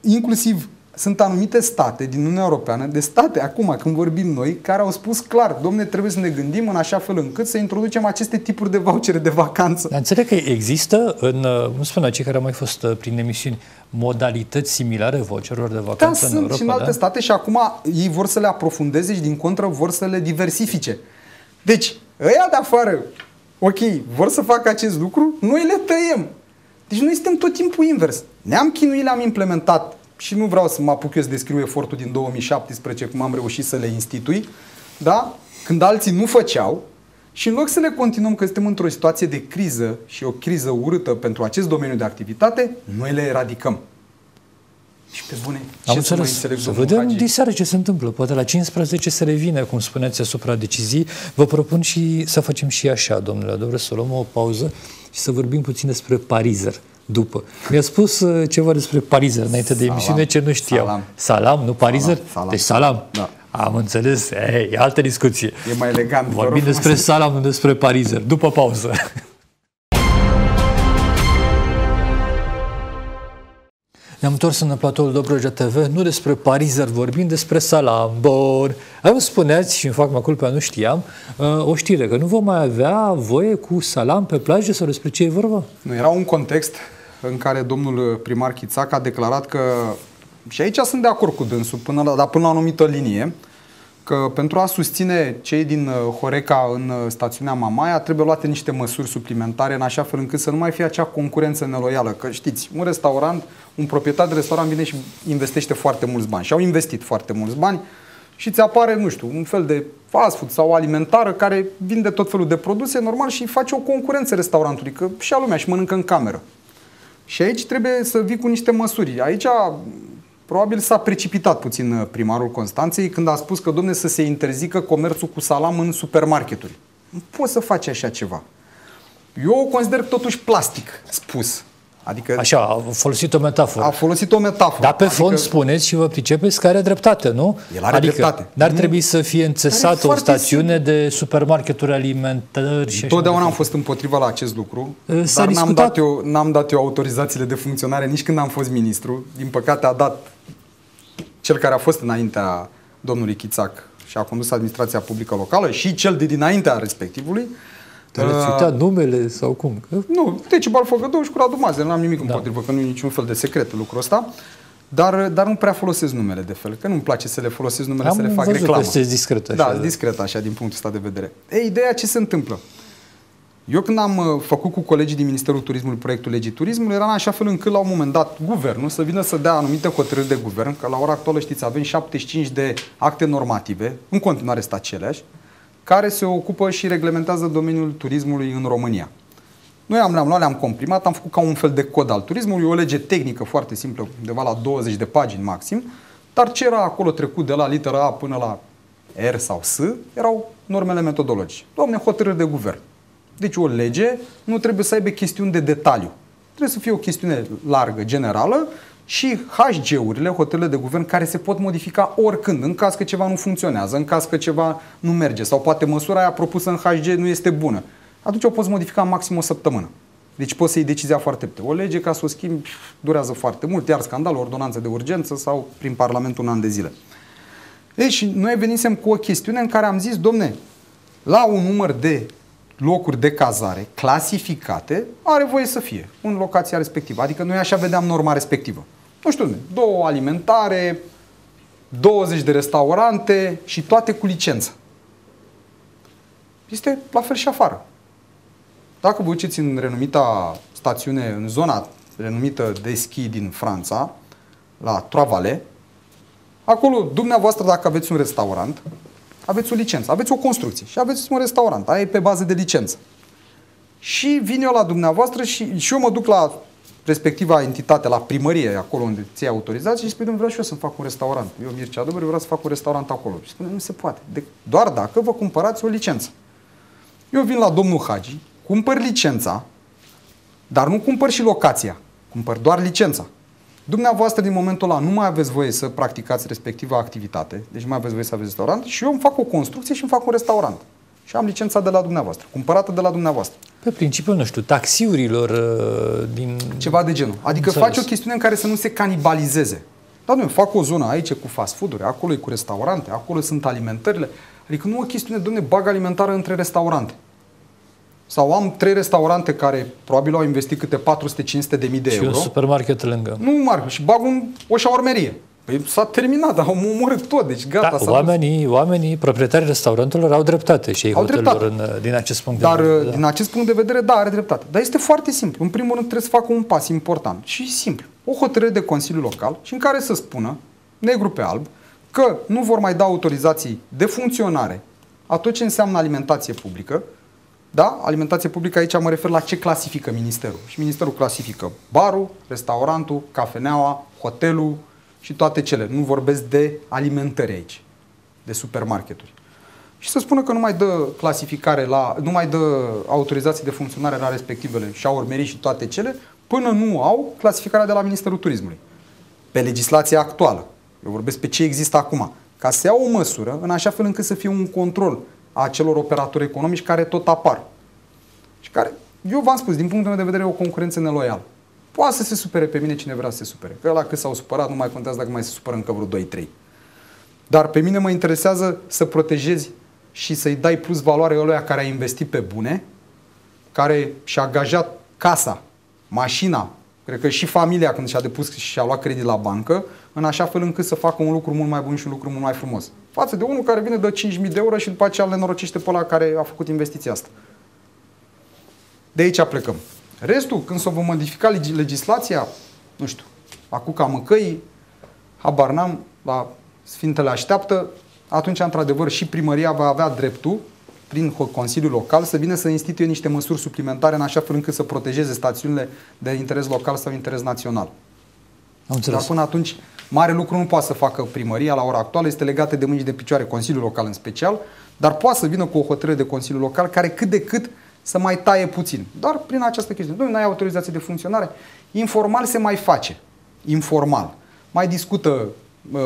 inclusiv sunt anumite state din Uniunea Europeană, de state acum când vorbim noi, care au spus clar, domne, trebuie să ne gândim în așa fel încât să introducem aceste tipuri de vouchere de vacanță. Dar înțeleg că există, în, uh, nu spun cei care au mai fost uh, prin emisiuni, modalități similare voucherilor de Da, vacanță în sunt Europa, și în alte da? state și acum ei vor să le aprofundeze și din contră vor să le diversifice. Deci, ăia de afară, ok, vor să facă acest lucru, noi le tăiem. Deci noi suntem tot timpul invers. Ne-am chinuit, le-am implementat și nu vreau să mă apuc eu să descriu efortul din 2017, cum am reușit să le institui, da? când alții nu făceau, și în loc să le continuăm că suntem într-o situație de criză și o criză urâtă pentru acest domeniu de activitate, noi le eradicăm. Și pe bune, Am înțeles. Să, să vedem Hagi? diseară ce se întâmplă. Poate la 15 se revine, cum spuneți, asupra decizii. Vă propun și să facem și așa, domnule Ador, să luăm o pauză și să vorbim puțin despre Parizer după. Mi-a spus uh, ceva despre Parizer înainte de emisiune ce nu știam. Salam, salam nu Parizer? Salam, salam. Deci salam. Da. Am înțeles. Ei, e altă discuție. E mai elegant. Vorbim despre salam, nu despre Parizer. După pauză. Ne-am întors în platoul Dobrogea TV, nu despre Parizer vorbim, despre Salam. Bun. Îmi spuneați, și îmi fac mă culpa, nu știam, uh, o știre, că nu vom mai avea voie cu Salam pe plajă sau despre ce e vorba? Nu, era un context în care domnul primar Chițac a declarat că, și aici sunt de acord cu dânsul, până la, dar până la o anumită linie, că pentru a susține cei din uh, Horeca în uh, stațiunea Mamaia trebuie luate niște măsuri suplimentare în așa fel încât să nu mai fie acea concurență neloială. Că știți, un restaurant, un proprietar de restaurant vine și investește foarte mulți bani și au investit foarte mulți bani și ți apare, nu știu, un fel de fast food sau alimentară care vinde tot felul de produse, normal, și face o concurență restaurantului, că și a lumea și mănâncă în cameră. Și aici trebuie să vii cu niște măsuri. Aici Probabil s-a precipitat puțin uh, primarul Constanței când a spus că, domne, să se interzică comerțul cu salam în supermarketuri. Nu poți să faci așa ceva. Eu o consider totuși plastic spus. Adică Așa, a folosit o metaforă. A folosit o metaforă. Dar pe adică, fond spuneți și vă pricepeți că are dreptate, nu? El are adică dreptate. N-ar nu. trebui să fie înțesată o stațiune simplu. de supermarketuri alimentari și Totdeauna am fost împotriva la acest lucru, S-a dar n-am dat, eu, n-am dat eu autorizațiile de funcționare nici când am fost ministru. Din păcate a dat cel care a fost înaintea domnului Chițac și a condus administrația publică locală și cel de dinaintea respectivului, dar uh, uitat numele sau cum? Nu, Decibal Făgădău și cu Radu Maze, nu am nimic da. împotrivă, că nu e niciun fel de secret lucrul ăsta. Dar, dar nu prea folosesc numele de fel, că nu-mi place să le folosesc numele, am să le fac reclamă. Am discret așa. Da, discret așa din punctul ăsta de vedere. E, ideea ce se întâmplă? Eu când am uh, făcut cu colegii din Ministerul Turismului proiectul Legii Turismului, era în așa fel încât la un moment dat guvernul să vină să dea anumite hotărâri de guvern, că la ora actuală știți avem 75 de acte normative, în continuare sunt aceleași, care se ocupă și reglementează domeniul turismului în România. Noi am, le-am luat, le-am comprimat, am făcut ca un fel de cod al turismului, o lege tehnică foarte simplă, undeva la 20 de pagini maxim, dar ce era acolo trecut de la litera A până la R sau S erau normele metodologice. Doamne, hotărâri de guvern. Deci o lege nu trebuie să aibă chestiuni de detaliu. Trebuie să fie o chestiune largă, generală și HG-urile, hotărârile de guvern, care se pot modifica oricând, în caz că ceva nu funcționează, în caz că ceva nu merge sau poate măsura aia propusă în HG nu este bună. Atunci o poți modifica maxim o săptămână. Deci poți să iei decizia foarte repede. O lege, ca să o schimbi, durează foarte mult, iar scandal, ordonanță de urgență sau prin Parlamentul un an de zile. Deci noi venisem cu o chestiune în care am zis, domne, la un număr de locuri de cazare clasificate are voie să fie în locația respectivă. Adică noi așa vedeam norma respectivă. Nu știu, două alimentare, 20 de restaurante și toate cu licență. Este la fel și afară. Dacă vă uiți în renumita stațiune, în zona renumită de schi din Franța, la Travale, acolo, dumneavoastră, dacă aveți un restaurant, aveți o licență, aveți o construcție și aveți un restaurant, aia e pe bază de licență. Și vin eu la dumneavoastră și, și eu mă duc la respectiva entitate, la primărie, acolo unde ți autorizație și spune, vreau și eu să-mi fac un restaurant. Eu, Mircea Dobăr, vreau să fac un restaurant acolo. Și spune, nu se poate. De, doar dacă vă cumpărați o licență. Eu vin la domnul Hagi, cumpăr licența, dar nu cumpăr și locația. Cumpăr doar licența. Dumneavoastră, din momentul ăla, nu mai aveți voie să practicați respectiva activitate, deci nu mai aveți voie să aveți restaurant și eu îmi fac o construcție și îmi fac un restaurant. Și am licența de la dumneavoastră, cumpărată de la dumneavoastră. Pe principiul, nu știu, taxiurilor uh, din... Ceva de genul. Adică Înțeles. faci o chestiune în care să nu se canibalizeze. Dar nu, fac o zonă aici cu fast food-uri, acolo e cu restaurante, acolo sunt alimentările. Adică nu o chestiune, domne, bag alimentară între restaurante. Sau am trei restaurante care probabil au investit câte 400-500 de mii de și euro. Și un supermarket lângă. Nu, Marc, și bag un, o șaormerie. Păi s-a terminat, au omorât tot, deci gata. Da, oamenii, oamenii, proprietarii restaurantelor au dreptate și ei au dreptate. În, din acest punct Dar, de vedere. Da. din acest punct de vedere, da, are dreptate. Dar este foarte simplu. În primul rând trebuie să facă un pas important și simplu. O hotărâre de Consiliu Local și în care să spună, negru pe alb, că nu vor mai da autorizații de funcționare a tot ce înseamnă alimentație publică, da? Alimentație publică aici mă refer la ce clasifică ministerul. Și ministerul clasifică barul, restaurantul, cafeneaua, hotelul și toate cele. Nu vorbesc de alimentări aici, de supermarketuri. Și să spună că nu mai dă clasificare la, nu mai dă autorizații de funcționare la respectivele și au urmărit și toate cele, până nu au clasificarea de la Ministerul Turismului. Pe legislația actuală. Eu vorbesc pe ce există acum. Ca să iau o măsură în așa fel încât să fie un control a celor operatori economici care tot apar. Și care, eu v-am spus, din punctul meu de vedere, e o concurență neloială. Poate să se supere pe mine cine vrea să se supere. Că la cât s-au supărat, nu mai contează dacă mai se supără încă vreo 2-3. Dar pe mine mă interesează să protejezi și să-i dai plus valoare ăluia care a investit pe bune, care și-a angajat casa, mașina, cred că și familia când și-a depus și și-a luat credit la bancă, în așa fel încât să facă un lucru mult mai bun și un lucru mult mai frumos. Față de unul care vine de 5.000 de euro și după aceea le norocește pe ăla care a făcut investiția asta. De aici plecăm. Restul, când s-o vom modifica legislația, nu știu, la Cuca Măcăii, habar n-am, la Sfintele Așteaptă, atunci, într-adevăr, și primăria va avea dreptul, prin Consiliul Local, să vină să instituie niște măsuri suplimentare în așa fel încât să protejeze stațiunile de interes local sau interes național. Am Dar până atunci, mare lucru nu poate să facă primăria la ora actuală, este legată de mâini și de picioare, Consiliul Local în special, dar poate să vină cu o hotărâre de Consiliul Local care cât de cât să mai taie puțin. Doar prin această chestiune. Nu ai autorizație de funcționare. Informal se mai face. Informal. Mai discută uh,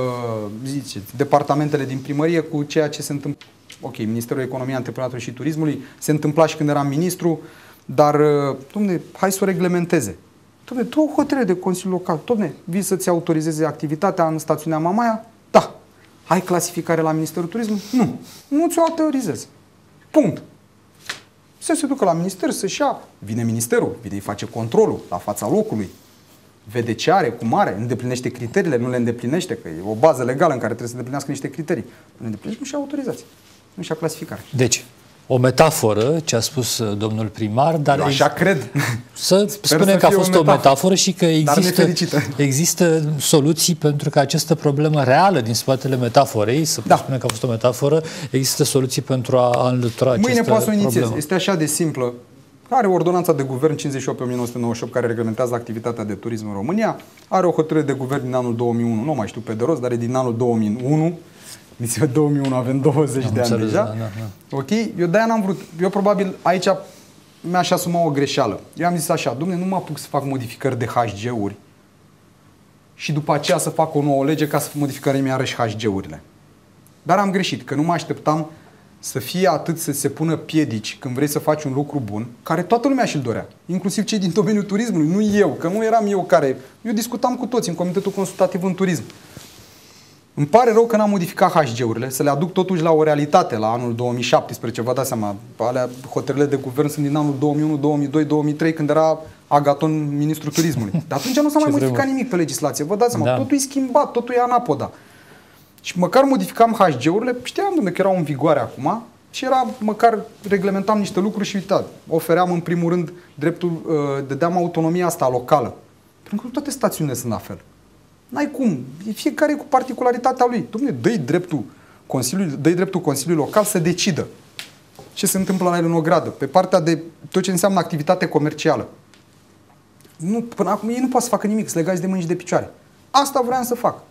zice, departamentele din primărie cu ceea ce se întâmplă. Ok, Ministerul Economiei, Antreprenatului și Turismului se întâmpla și când eram ministru, dar, uh, domne, hai să o reglementeze. Domne, tu o hotărâre de Consiliul Local. Domne, vii să-ți autorizeze activitatea în stațiunea Mamaia? Da. Ai clasificare la Ministerul Turismului? Nu. Nu ți-o autorizez. Punct să se ducă la minister, să-și ia. Vine ministerul, vine, îi face controlul la fața locului, vede ce are, cum are, îndeplinește criteriile, nu le îndeplinește, că e o bază legală în care trebuie să îndeplinească niște criterii. Nu le îndeplinește, nu și-a autorizație, nu și-a clasificare. Deci, o metaforă, ce a spus uh, domnul primar, dar... Eu așa cred. Să spunem că a fost o metaforă, o metaforă și că există, există soluții pentru că această problemă reală din spatele metaforei, să da. spunem că a fost o metaforă, există soluții pentru a înlătura această Mâine poți să o inițiezi. Este așa de simplă. Are ordonanța de guvern 58-1998 care reglementează activitatea de turism în România. Are o hotărâre de guvern din anul 2001, nu mai știu pe de rost, dar e din anul 2001 Misiunea 2001, avem 20 Am de ani deja. Da, da, da. Ok? Eu de-aia n-am vrut. Eu probabil aici mi-aș asuma o greșeală. Eu am zis așa, domne, nu mă apuc să fac modificări de HG-uri și după aceea să fac o nouă lege ca să modificăm iarăși HG-urile. Dar am greșit, că nu mă așteptam să fie atât să se pună piedici când vrei să faci un lucru bun, care toată lumea și-l dorea, inclusiv cei din domeniul turismului, nu eu, că nu eram eu care... Eu discutam cu toți în Comitetul Consultativ în Turism. Îmi pare rău că n-am modificat HG-urile, să le aduc totuși la o realitate, la anul 2017, vă dați seama, alea, hotărârile de guvern sunt din anul 2001, 2002, 2003, când era Agaton ministrul turismului. Dar atunci nu s-a mai modificat vreme. nimic pe legislație, vă dați seama, da. totul e schimbat, totul e anapoda. Și măcar modificam HG-urile, știam domnule că erau în vigoare acum și era, măcar reglementam niște lucruri și uitați, ofeream în primul rând dreptul, uh, dădeam autonomia asta locală. Pentru că toate stațiunile sunt la fel. N-ai cum. Fiecare cu particularitatea lui. Dom'le, dă-i dreptul Consiliului, dă dreptul Consiliului Local să decidă ce se întâmplă la el în o gradă, pe partea de tot ce înseamnă activitate comercială. Nu, până acum ei nu pot să facă nimic, să legați de mâini și de picioare. Asta vreau să fac.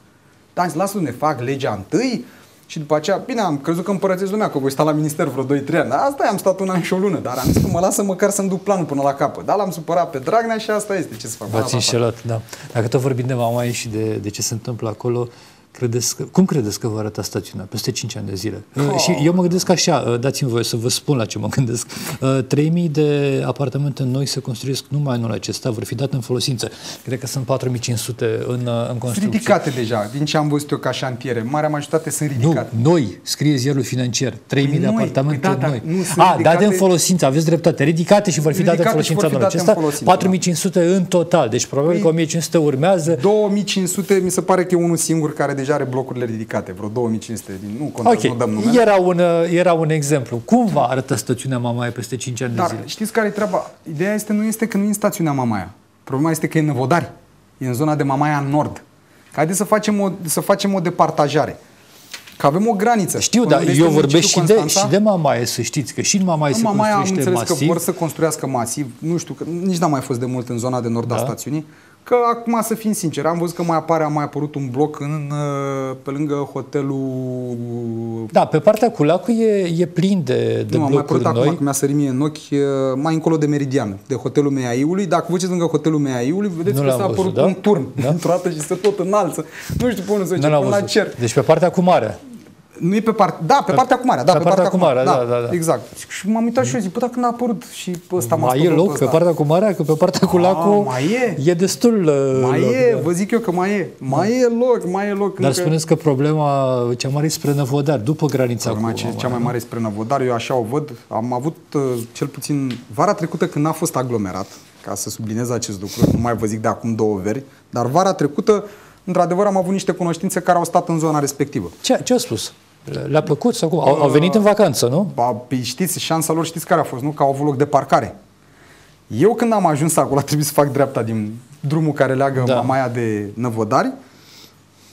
Dar lasă-ne, fac legea întâi, și după aceea, bine, am crezut că împărățesc lumea, că voi sta la minister vreo 2-3 ani. Asta am stat un an și o lună, dar am zis că mă lasă măcar să-mi duc planul până la capăt. Dar l-am supărat pe Dragnea și asta este ce să fac. V-ați înșelat, da. Dacă tot vorbim de Mamaie și de, de ce se întâmplă acolo, Credeți că, cum credeți că va arăta stațiunea peste 5 ani de zile? Oh. Și eu mă gândesc așa, uh, dați-mi voie să vă spun la ce mă gândesc. 3000 uh, de apartamente noi se construiesc numai anul acesta, vor fi date în folosință. Cred că sunt 4500 în, în construcție. Sunt ridicate deja, din ce am văzut eu ca șantiere. Marea majoritate sunt ridicate. Nu, noi, scrie ziarul financiar, 3000 păi de noi, apartamente păi da, noi. Nu, sunt A, ridicate, date în folosință, aveți dreptate, ridicate și vor fi date în folosință anul acesta. 4500 da. în total, deci probabil păi, că 1500 urmează. 2500, mi se pare că e unul singur care deja are blocurile ridicate, vreo 2500, nu contează, okay. nu dăm numele. Era un, era un exemplu. Cum va arăta stațiunea Mamaia peste 5 ani Dar de zile? știți care e treaba? Ideea este, nu este că nu e în stațiunea Mamaia. Problema este că e în Năvodari. E în zona de Mamaia în nord. Haideți să facem o, să facem o departajare. Că avem o graniță. Știu, dar eu vorbesc și de, și de Mamaia, să știți, că și în Mamaia se Mamaia construiește am înțeles masiv. că vor să construiască masiv. Nu știu, că nici n-am mai fost de mult în zona de nord da. a stațiunii. Că acum, să fim sinceri, am văzut că mai apare, a mai apărut un bloc în, uh, pe lângă hotelul... Da, pe partea cu lacul e, e plin de, de nu, blocuri mai apărut noi. acum, că mi-a sărit mie în ochi, uh, mai încolo de Meridian, de hotelul Meaiului. Dacă vă lângă hotelul Meaiului, vedeți nu că s-a apărut da? un turn da? într-o dată și se tot înalță. Nu știu pe unde se duce, până la cer. Deci pe partea cu mare. Nu e pe partea, da, pe, partea cu marea, da, pe, pe partea, partea cu marea, da, da, da, Exact. Și m-am uitat și eu, zic, bă, dacă n-a apărut și ăsta Mai e loc pe partea cu marea, că pe partea cu lacul mai e. e destul uh, Mai loc, e, da. vă zic eu că mai e. Mai e loc, mai e loc. Dar încă... spuneți că problema cea mare e spre Năvodar, după granița problema cu... Cea, cea mai mare e spre Năvodar, eu așa o văd. Am avut uh, cel puțin vara trecută când n-a fost aglomerat, ca să subliniez acest lucru, nu mai vă zic de acum două veri, dar vara trecută într-adevăr am avut niște cunoștințe care au stat în zona respectivă. Ce, ce au spus? Le-a plăcut sau cum? Au, au venit în vacanță, nu? Ba, păi știți, șansa lor știți care a fost, nu? Că au avut loc de parcare. Eu când am ajuns acolo, a trebuit să fac dreapta din drumul care leagă da. Mamaia de Năvodari.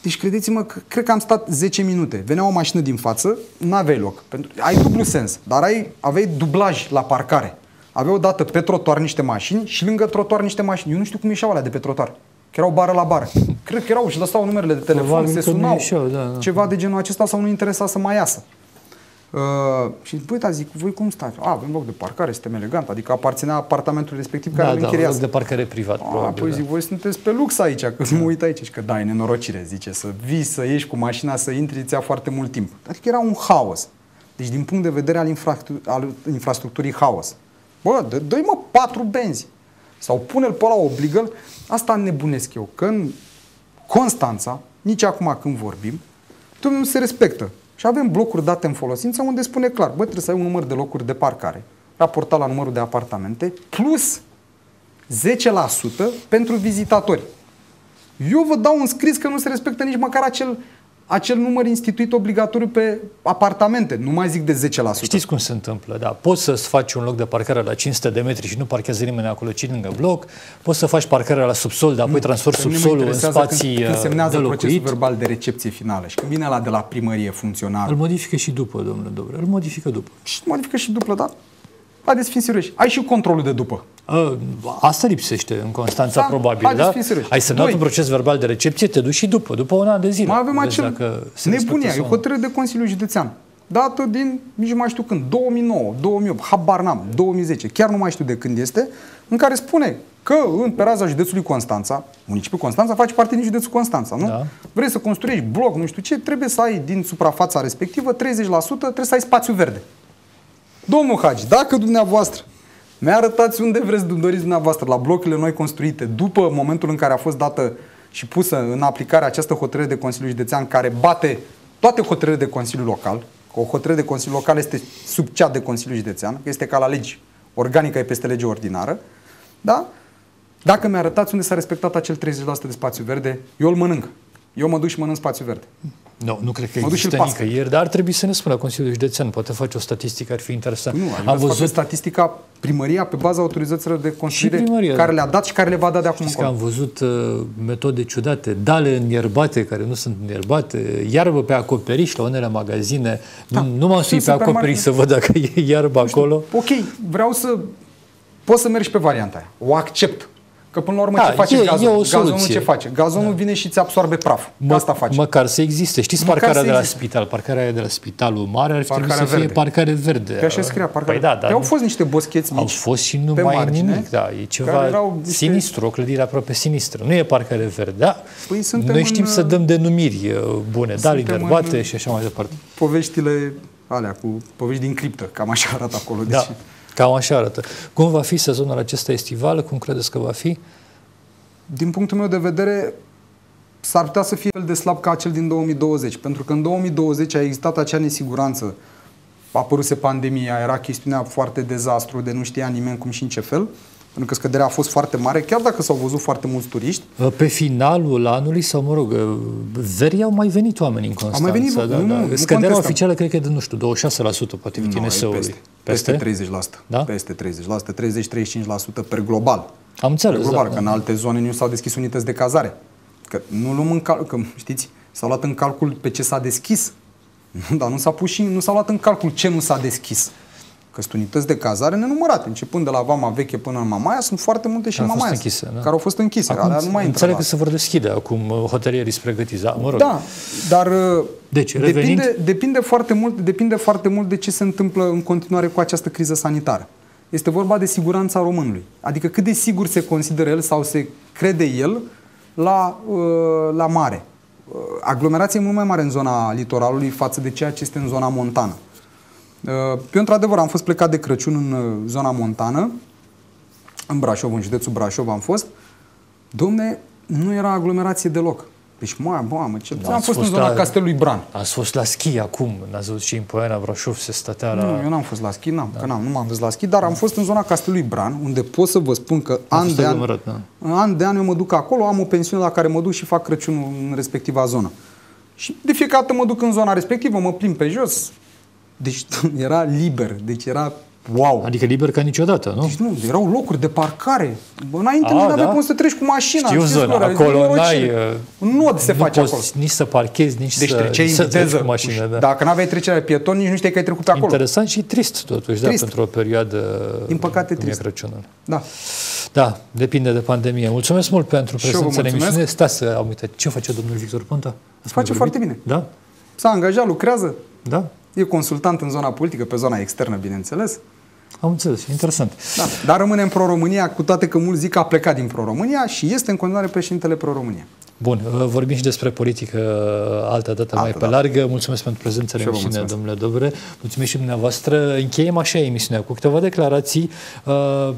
Deci credeți-mă că cred că am stat 10 minute. Venea o mașină din față, nu aveai loc. Pentru, ai dublu sens, dar ai, aveai dublaj la parcare. Aveau odată pe trotuar niște mașini și lângă trotuar niște mașini. Eu nu știu cum ieșeau alea de pe trotuar că erau bară la bară. Cred că erau și lăsau numerele de telefon, Probabil se sunau, ieșeau, da, da. ceva de genul acesta sau nu interesa să mai iasă. Uh, și băi, da, zic, voi cum stați? A, avem loc de parcare, suntem elegant, adică aparținea apartamentul respectiv care da, îl închiriază. Da, loc de parcare privat, A, probabil. Păi da. zic, voi sunteți pe lux aici, că mă uit aici și că da, e nenorocire, zice, să vii, să ieși cu mașina, să intri, îți ia foarte mult timp. Adică era un haos. Deci din punct de vedere al, infra- al infrastructurii haos. Bă, dă-i mă patru benzi. Sau pune-l pe la obligă Asta nebunesc eu, că în Constanța, nici acum când vorbim, nu se respectă. Și avem blocuri date în folosință unde spune clar, bă, trebuie să ai un număr de locuri de parcare, raportat la numărul de apartamente, plus 10% pentru vizitatori. Eu vă dau un scris că nu se respectă nici măcar acel acel număr instituit obligatoriu pe apartamente. Nu mai zic de 10%. Știți cum se întâmplă, da. Poți să-ți faci un loc de parcare la 500 de metri și nu parchează nimeni acolo, ci lângă bloc. Poți să faci parcarea la subsol, dar apoi transferi subsolul în spații când, când semnează de procesul verbal de recepție finală și când vine la de la primărie funcțional. Îl modifică și după, domnule Dobre. Îl modifică după. Și modifică și după, da. Haideți fi serioși. Ai și controlul de după. A, asta lipsește în Constanța, da, probabil, da? Ai semnat un proces verbal de recepție, te duci și după, după un an de zile. Mai avem acel nebunia, e o hotărâre de Consiliul Județean. Dată din, nici mai știu când, 2009, 2008, habar n-am, 2010, chiar nu mai știu de când este, în care spune că în peraza județului Constanța, municipiul Constanța face parte din județul Constanța, nu? Da. Vrei să construiești bloc, nu știu ce, trebuie să ai din suprafața respectivă 30%, trebuie să ai spațiu verde. Domnul Hagi, dacă dumneavoastră mi arătați unde vreți, doriți dumneavoastră, la blocurile noi construite, după momentul în care a fost dată și pusă în aplicare această hotărâre de Consiliu Județean care bate toate hotărârile de Consiliu Local, că o hotărâre de Consiliu Local este sub cea de Consiliu Județean, că este ca la legi organică, e peste lege ordinară, da? Dacă mi arătați unde s-a respectat acel 30% de spațiu verde, eu îl mănânc. Eu mă duc și mănânc spațiu verde. Nu, nu cred că mă există nicăieri, dar ar trebui să ne spună Consiliul Județean. Poate face o statistică, ar fi interesant. Nu, am văzut statistica primăria pe baza autorizațiilor de construire primăria, care le-a dat și care le va da de acum încolo. că am văzut uh, metode ciudate, dale înierbate care nu sunt înierbate, iarbă pe acoperiș la unele magazine. Da. Nu, nu m-am suit pe acoperiș să văd dacă e iarbă acolo. Ok, vreau să... Poți să mergi pe varianta aia. O accept. Că până la urmă da, ce face e, gazonul? E gazonul ce face? Gazonul da. vine și ți absorbe praf. Mă, Asta face. Măcar să existe. Știți măcar parcarea de la existe. spital? Parcarea de la spitalul mare ar trebui să fie parcare verde. Pe așa scria parcare păi da, da, au fost niște boscheți mici Au fost și nu mai margine, nimic. Da, e ceva niște... sinistru, o clădire aproape sinistră. Nu e parcare verde. Da? Păi Noi știm în... să dăm denumiri uh, bune. Da, inerbate și așa mai departe. Poveștile alea cu povești din criptă. Cam așa arată acolo. Da. Deci... Cam așa arată. Cum va fi sezonul acesta estival? Cum credeți că va fi? din punctul meu de vedere, s-ar putea să fie fel de slab ca cel din 2020, pentru că în 2020 a existat acea nesiguranță. A apăruse pandemia, era chestiunea foarte dezastru, de nu știa nimeni cum și în ce fel, pentru că scăderea a fost foarte mare, chiar dacă s-au văzut foarte mulți turiști. Pe finalul anului, sau mă rog, veri au mai venit oameni în Constanța. Au mai venit, da, nu, da. Nu, Scăderea nu oficială cred că e de, nu știu, 26% potrivit INS-ului. Peste, peste? peste 30%. Da? Peste 30%, 30-35% per global. Am înțeles. Global, da, că în alte zone nu s-au deschis unități de cazare. Că nu luăm în calcul, știți, s-au luat în calcul pe ce s-a deschis. Dar nu s-a pus și, nu s-a luat în calcul ce nu s-a deschis. Că sunt unități de cazare nenumărate. Începând de la Vama Veche până în Mamaia, sunt foarte multe și în Mamaia închise, da. care au fost închise. Acum, nu mai înțeleg că se vor deschide acum uh, hotelierii spre pregătiți. Da, mă rog. da dar uh, deci, depinde, depinde, foarte mult, depinde foarte mult de ce se întâmplă în continuare cu această criză sanitară. Este vorba de siguranța românului. Adică cât de sigur se consideră el sau se crede el la, uh, la mare. Uh, aglomerația e mult mai mare în zona litoralului față de ceea ce este în zona montană. Uh, eu, într-adevăr, am fost plecat de Crăciun în zona montană, în Brașov, în județul Brașov am fost. Domne, nu era aglomerație deloc. Deci, mă, mamă, ce... Da, am fost, fost în zona la, Castelului Bran. Ați fost la schi acum, n-ați văzut și în Poiana Brașov se stătea la... Nu, eu n-am fost la schi, n-am, da. că n-am, nu m-am dus la schi, dar am fost în zona Castelului Bran, unde pot să vă spun că an de, an, da. an de an eu mă duc acolo, am o pensiune la care mă duc și fac Crăciunul în respectiva zonă. Și de fiecare dată mă duc în zona respectivă, mă plimb pe jos. Deci era liber, deci era Wow! Adică liber ca niciodată, nu? Deci nu, erau locuri de parcare. Înainte A, nu aveai da? cum să treci cu mașina. Știu zona, acolo n-ai... Un nod se face poți acolo. nici să parchezi, nici deci să, să treci cu mașina. Da. Dacă n-aveai trecerea de pietoni, nici nu știai că ai trecut pe acolo. Interesant și trist, totuși, da, trist. da, pentru o perioadă Din păcate trist. Crăciunul. Da. Da, depinde de pandemie. Mulțumesc mult pentru prezența în emisiune. Stați să am uitat. Ce face domnul Victor Ponta? Face foarte bine. Da? S-a angajat, lucrează. Da. E consultant în zona politică, pe zona externă, bineînțeles. Am înțeles, interesant. Da, dar rămâne în Pro-România, cu toate că mulți zic că a plecat din Pro-România și este în continuare președintele Pro-România. Bun, uh, vorbim și despre politică uh, altă dată altă mai pe largă. Mulțumesc pentru prezența în emisiune, domnule Dobre. Mulțumesc și dumneavoastră. Încheiem așa emisiunea cu câteva declarații. Uh,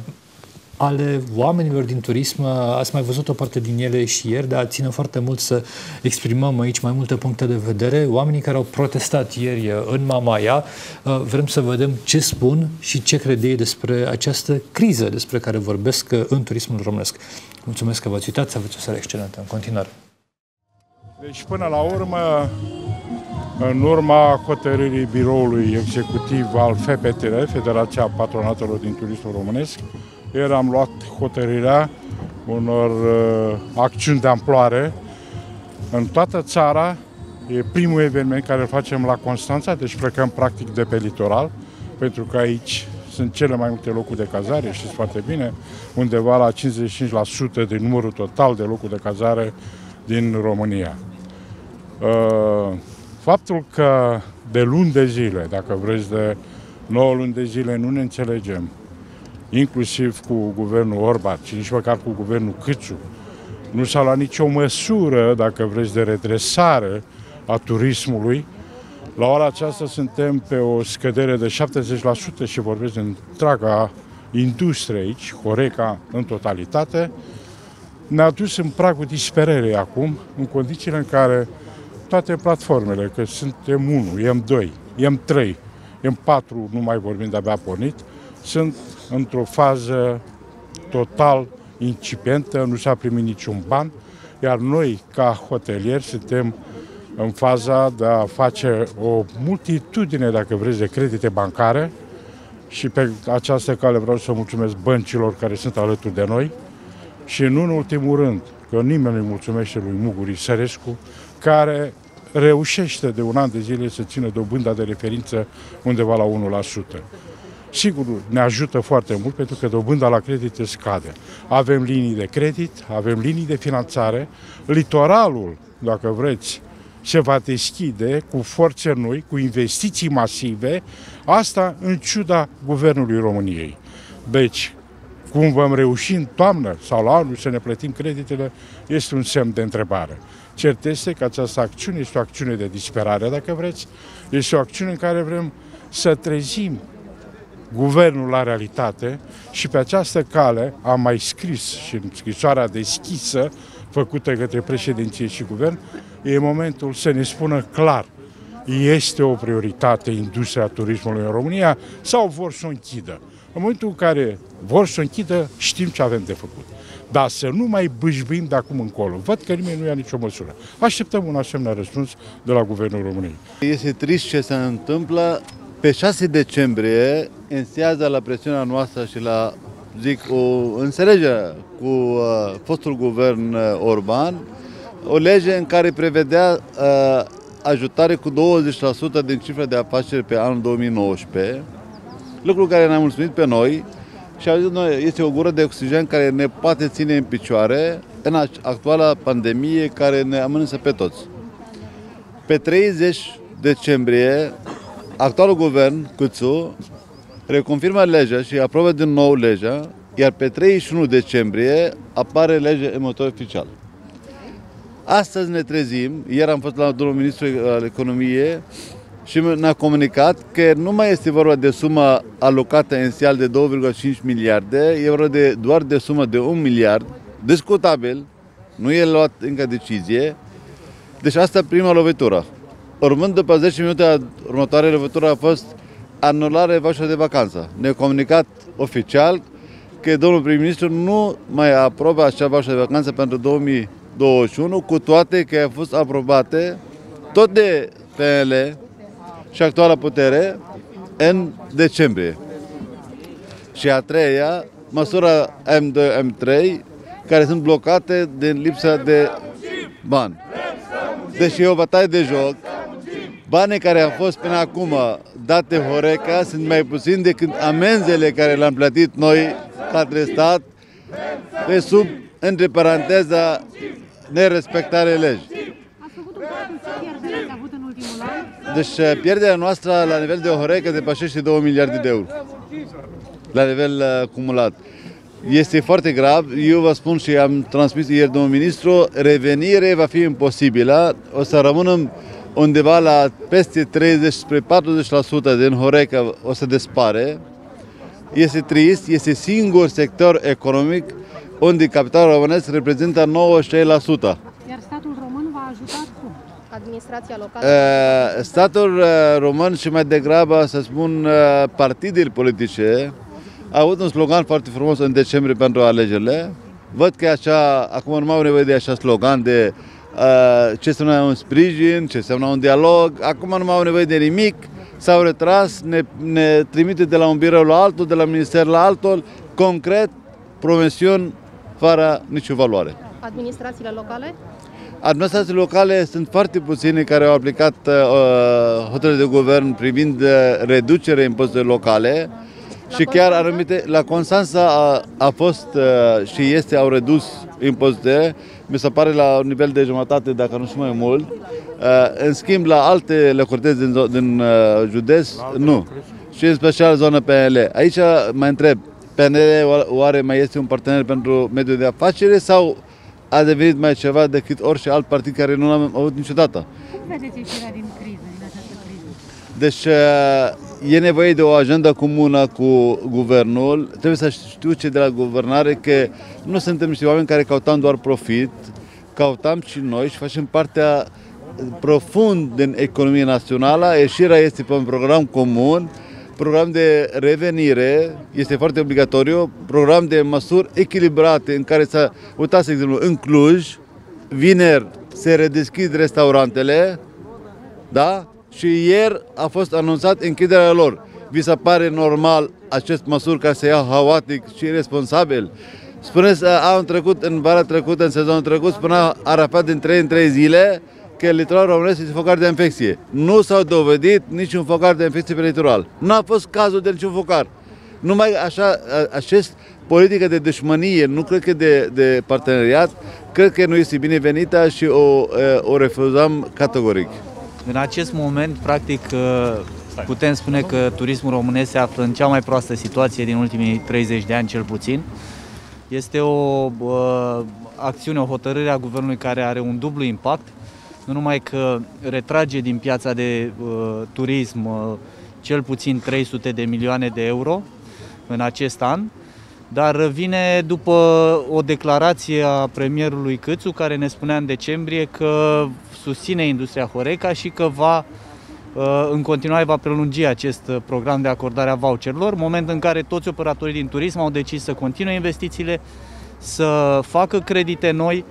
ale oamenilor din turism. Ați mai văzut o parte din ele și ieri, dar ține foarte mult să exprimăm aici mai multe puncte de vedere. Oamenii care au protestat ieri în Mamaia, uh, vrem să vedem ce spun și ce crede ei despre această criză despre care vorbesc în turismul românesc. Mulțumesc că v-ați uitat, să aveți o seară excelentă în continuare. Deci, până la urmă, în urma hotărârii biroului executiv al FPTR, Federația Patronatelor din Turismul Românesc, ieri am luat hotărârea unor uh, acțiuni de amploare în toată țara. E primul eveniment care îl facem la Constanța, deci plecăm practic de pe litoral, pentru că aici sunt cele mai multe locuri de cazare, știți foarte bine, undeva la 55% de numărul total de locuri de cazare din România. Uh, faptul că de luni de zile, dacă vreți de 9 luni de zile, nu ne înțelegem, inclusiv cu guvernul Orban și nici măcar cu guvernul Câțu, nu s-a luat nicio măsură, dacă vreți, de redresare a turismului. La ora aceasta suntem pe o scădere de 70% și vorbesc de întreaga industrie aici, Horeca în totalitate, ne-a dus în pragul disperării acum, în condițiile în care toate platformele, că suntem 1, M2, M3, M4, nu mai vorbim de-abia pornit, sunt într-o fază total incipientă, nu s-a primit niciun ban, iar noi, ca hotelieri, suntem în faza de a face o multitudine, dacă vreți, de credite bancare și pe această cale vreau să mulțumesc băncilor care sunt alături de noi și nu în ultimul rând, că nimeni nu-i mulțumește lui Muguri Sărescu, care reușește de un an de zile să țină dobânda de referință undeva la 1%. Sigur ne ajută foarte mult pentru că dobânda la credit scade. Avem linii de credit, avem linii de finanțare, litoralul, dacă vreți, se va deschide cu forțe noi, cu investiții masive, asta în ciuda Guvernului României. Deci, cum vom reuși în toamnă sau la anul să ne plătim creditele, este un semn de întrebare. Cert este că această acțiune este o acțiune de disperare, dacă vreți, este o acțiune în care vrem să trezim guvernul la realitate și pe această cale am mai scris și în scrisoarea deschisă făcută către președinție și guvern, e momentul să ne spună clar este o prioritate industria turismului în România sau vor să o închidă. În momentul în care vor să o închidă, știm ce avem de făcut. Dar să nu mai bâșbim de acum încolo. Văd că nimeni nu ia nicio măsură. Așteptăm un asemenea răspuns de la Guvernul României. Este trist ce se întâmplă. Pe 6 decembrie însează la presiunea noastră și la, zic, o înțelegere cu uh, fostul guvern uh, Orban, o lege în care prevedea uh, ajutare cu 20% din cifra de afaceri pe anul 2019, lucru care ne-a mulțumit pe noi și a zis noi, este o gură de oxigen care ne poate ține în picioare în actuala pandemie care ne amenință pe toți. Pe 30 decembrie, actualul guvern, Cuțu, reconfirmă legea și aprobă din nou legea, iar pe 31 decembrie apare legea în motor oficial. Astăzi ne trezim, ieri am fost la domnul ministru al economiei și ne-a comunicat că nu mai este vorba de suma alocată inițial de 2,5 miliarde, e vorba de, doar de sumă de 1 miliard, discutabil, nu e luat încă decizie. Deci asta e prima lovitură. Urmând după 10 minute, următoarea lovitură a fost anularea voucher de vacanță. Ne-a comunicat oficial că domnul prim-ministru nu mai aprobă acea voucher de vacanță pentru 2021, cu toate că a fost aprobate tot de PNL, și actuala putere în decembrie. Și a treia, măsura M2, M3, care sunt blocate din lipsa de bani. Deci e o bătaie de joc. Banii care au fost până acum date Horeca sunt mai puțini decât amenzele care le-am plătit noi către stat pe sub, între paranteza, nerespectare legii. Deci uh, pierderea noastră la nivel de Horeca depășește 2 miliarde de euro. La nivel uh, cumulat. Este foarte grav. Eu vă spun și am transmis ieri domnul ministru, revenire va fi imposibilă. O să rămânem undeva la peste 30 spre 40% din Horeca o să dispare. Este trist, este singur sector economic unde capitalul românesc reprezintă 93%. Iar statul român va ajuta administrația locală? Uh, statul uh, român și mai degrabă, să spun, uh, partidele politice a avut un slogan foarte frumos în decembrie pentru alegerile. Văd că așa, acum nu mai au nevoie de așa slogan de uh, ce înseamnă un sprijin, ce înseamnă un dialog. Acum nu mai au nevoie de nimic. S-au retras, ne, ne trimite de la un birou la altul, de la minister la altul, concret, promisiuni fără nicio valoare. Administrațiile locale? Administrațiile locale sunt foarte puține care au aplicat uh, hotărâri de guvern privind uh, reducerea impozitelor locale la și chiar anumite, la Constanța a, a fost uh, și este, au redus impozitele, mi se pare la un nivel de jumătate, dacă nu și mai mult. Uh, în schimb, la alte localități din, din uh, județ, nu. Și în special zona PNL. Aici mă întreb, PNL oare mai este un partener pentru mediul de afacere sau a devenit mai ceva decât orice alt partid care nu am avut niciodată. Cum vedeți ieșirea din criză, din această criză? Deci uh, e nevoie de o agendă comună cu guvernul. Trebuie să știu ce de la guvernare că nu suntem niște oameni care cautam doar profit, cautam și noi și facem partea profund din economia națională. Ieșirea este pe un program comun program de revenire, este foarte obligatoriu, program de măsuri echilibrate în care să, uitați, de exemplu, în Cluj, vineri se redeschid restaurantele, da? Și ieri a fost anunțat închiderea lor. Vi se pare normal acest măsuri care se ia haotic și responsabil? Spuneți, am trecut, în vara trecută, în sezonul trecut, spunea Arafat din 3 în 3 zile, că litoralul românesc este focar de infecție. Nu s-au dovedit niciun focar de infecție pe litoral. Nu a fost cazul de niciun focar. Numai așa, acest politică de dușmănie, nu cred că de, de parteneriat, cred că nu este binevenită și o, o refuzăm categoric. În acest moment, practic, putem spune că turismul românesc se află în cea mai proastă situație din ultimii 30 de ani, cel puțin. Este o uh, acțiune, o hotărâre a guvernului care are un dublu impact. Nu numai că retrage din piața de uh, turism uh, cel puțin 300 de milioane de euro în acest an, dar vine după o declarație a premierului Câțu care ne spunea în decembrie că susține industria Horeca și că va Uh, în continuare va prelungi acest uh, program de acordare a voucherilor, moment în care toți operatorii din turism au decis să continue investițiile, să facă credite noi.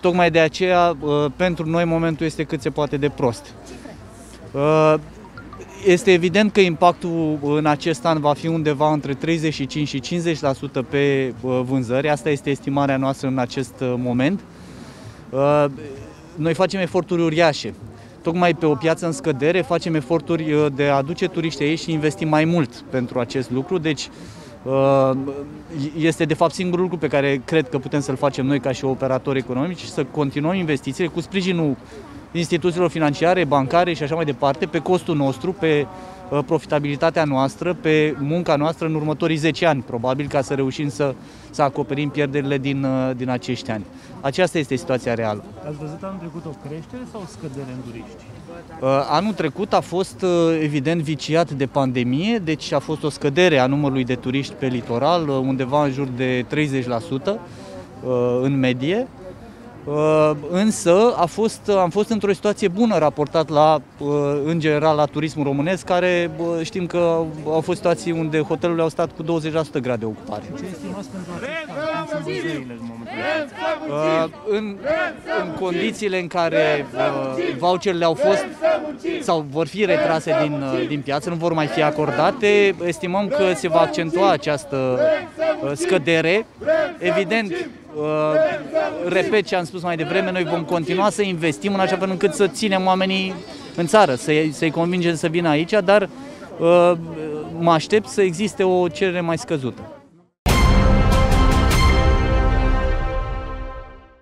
Tocmai de aceea, uh, pentru noi, momentul este cât se poate de prost. Este evident că impactul în acest an va fi undeva între 35 și 50% pe vânzări. Asta este estimarea noastră în acest moment. Noi facem eforturi uriașe tocmai pe o piață în scădere facem eforturi uh, de a aduce turiștii aici și investim mai mult pentru acest lucru. Deci uh, este de fapt singurul lucru pe care cred că putem să-l facem noi ca și operatori economici să continuăm investițiile cu sprijinul instituțiilor financiare, bancare și așa mai departe, pe costul nostru, pe uh, profitabilitatea noastră, pe munca noastră în următorii 10 ani, probabil, ca să reușim să, să acoperim pierderile din, din acești ani. Aceasta este situația reală. Ați văzut anul trecut o creștere sau o scădere în turiști? Uh, anul trecut a fost uh, evident viciat de pandemie, deci a fost o scădere a numărului de turiști pe litoral, uh, undeva în jur de 30% în medie. Uh, însă a fost, am fost într-o situație bună raportat la, uh, în general la turismul românesc, care știm că au fost situații unde hotelurile au stat cu 20% grade de ocupare. Ce estimați pentru acest în uh, în, în condițiile în care voucherele au fost sau vor fi retrase din, din piață, nu vor mai fi acordate, estimăm că se va accentua această scădere. Evident, Uh, repet ce am spus mai devreme, noi vom continua să investim în așa fel încât să ținem oamenii în țară, să-i, să convingem să vină aici, dar uh, mă aștept să existe o cerere mai scăzută.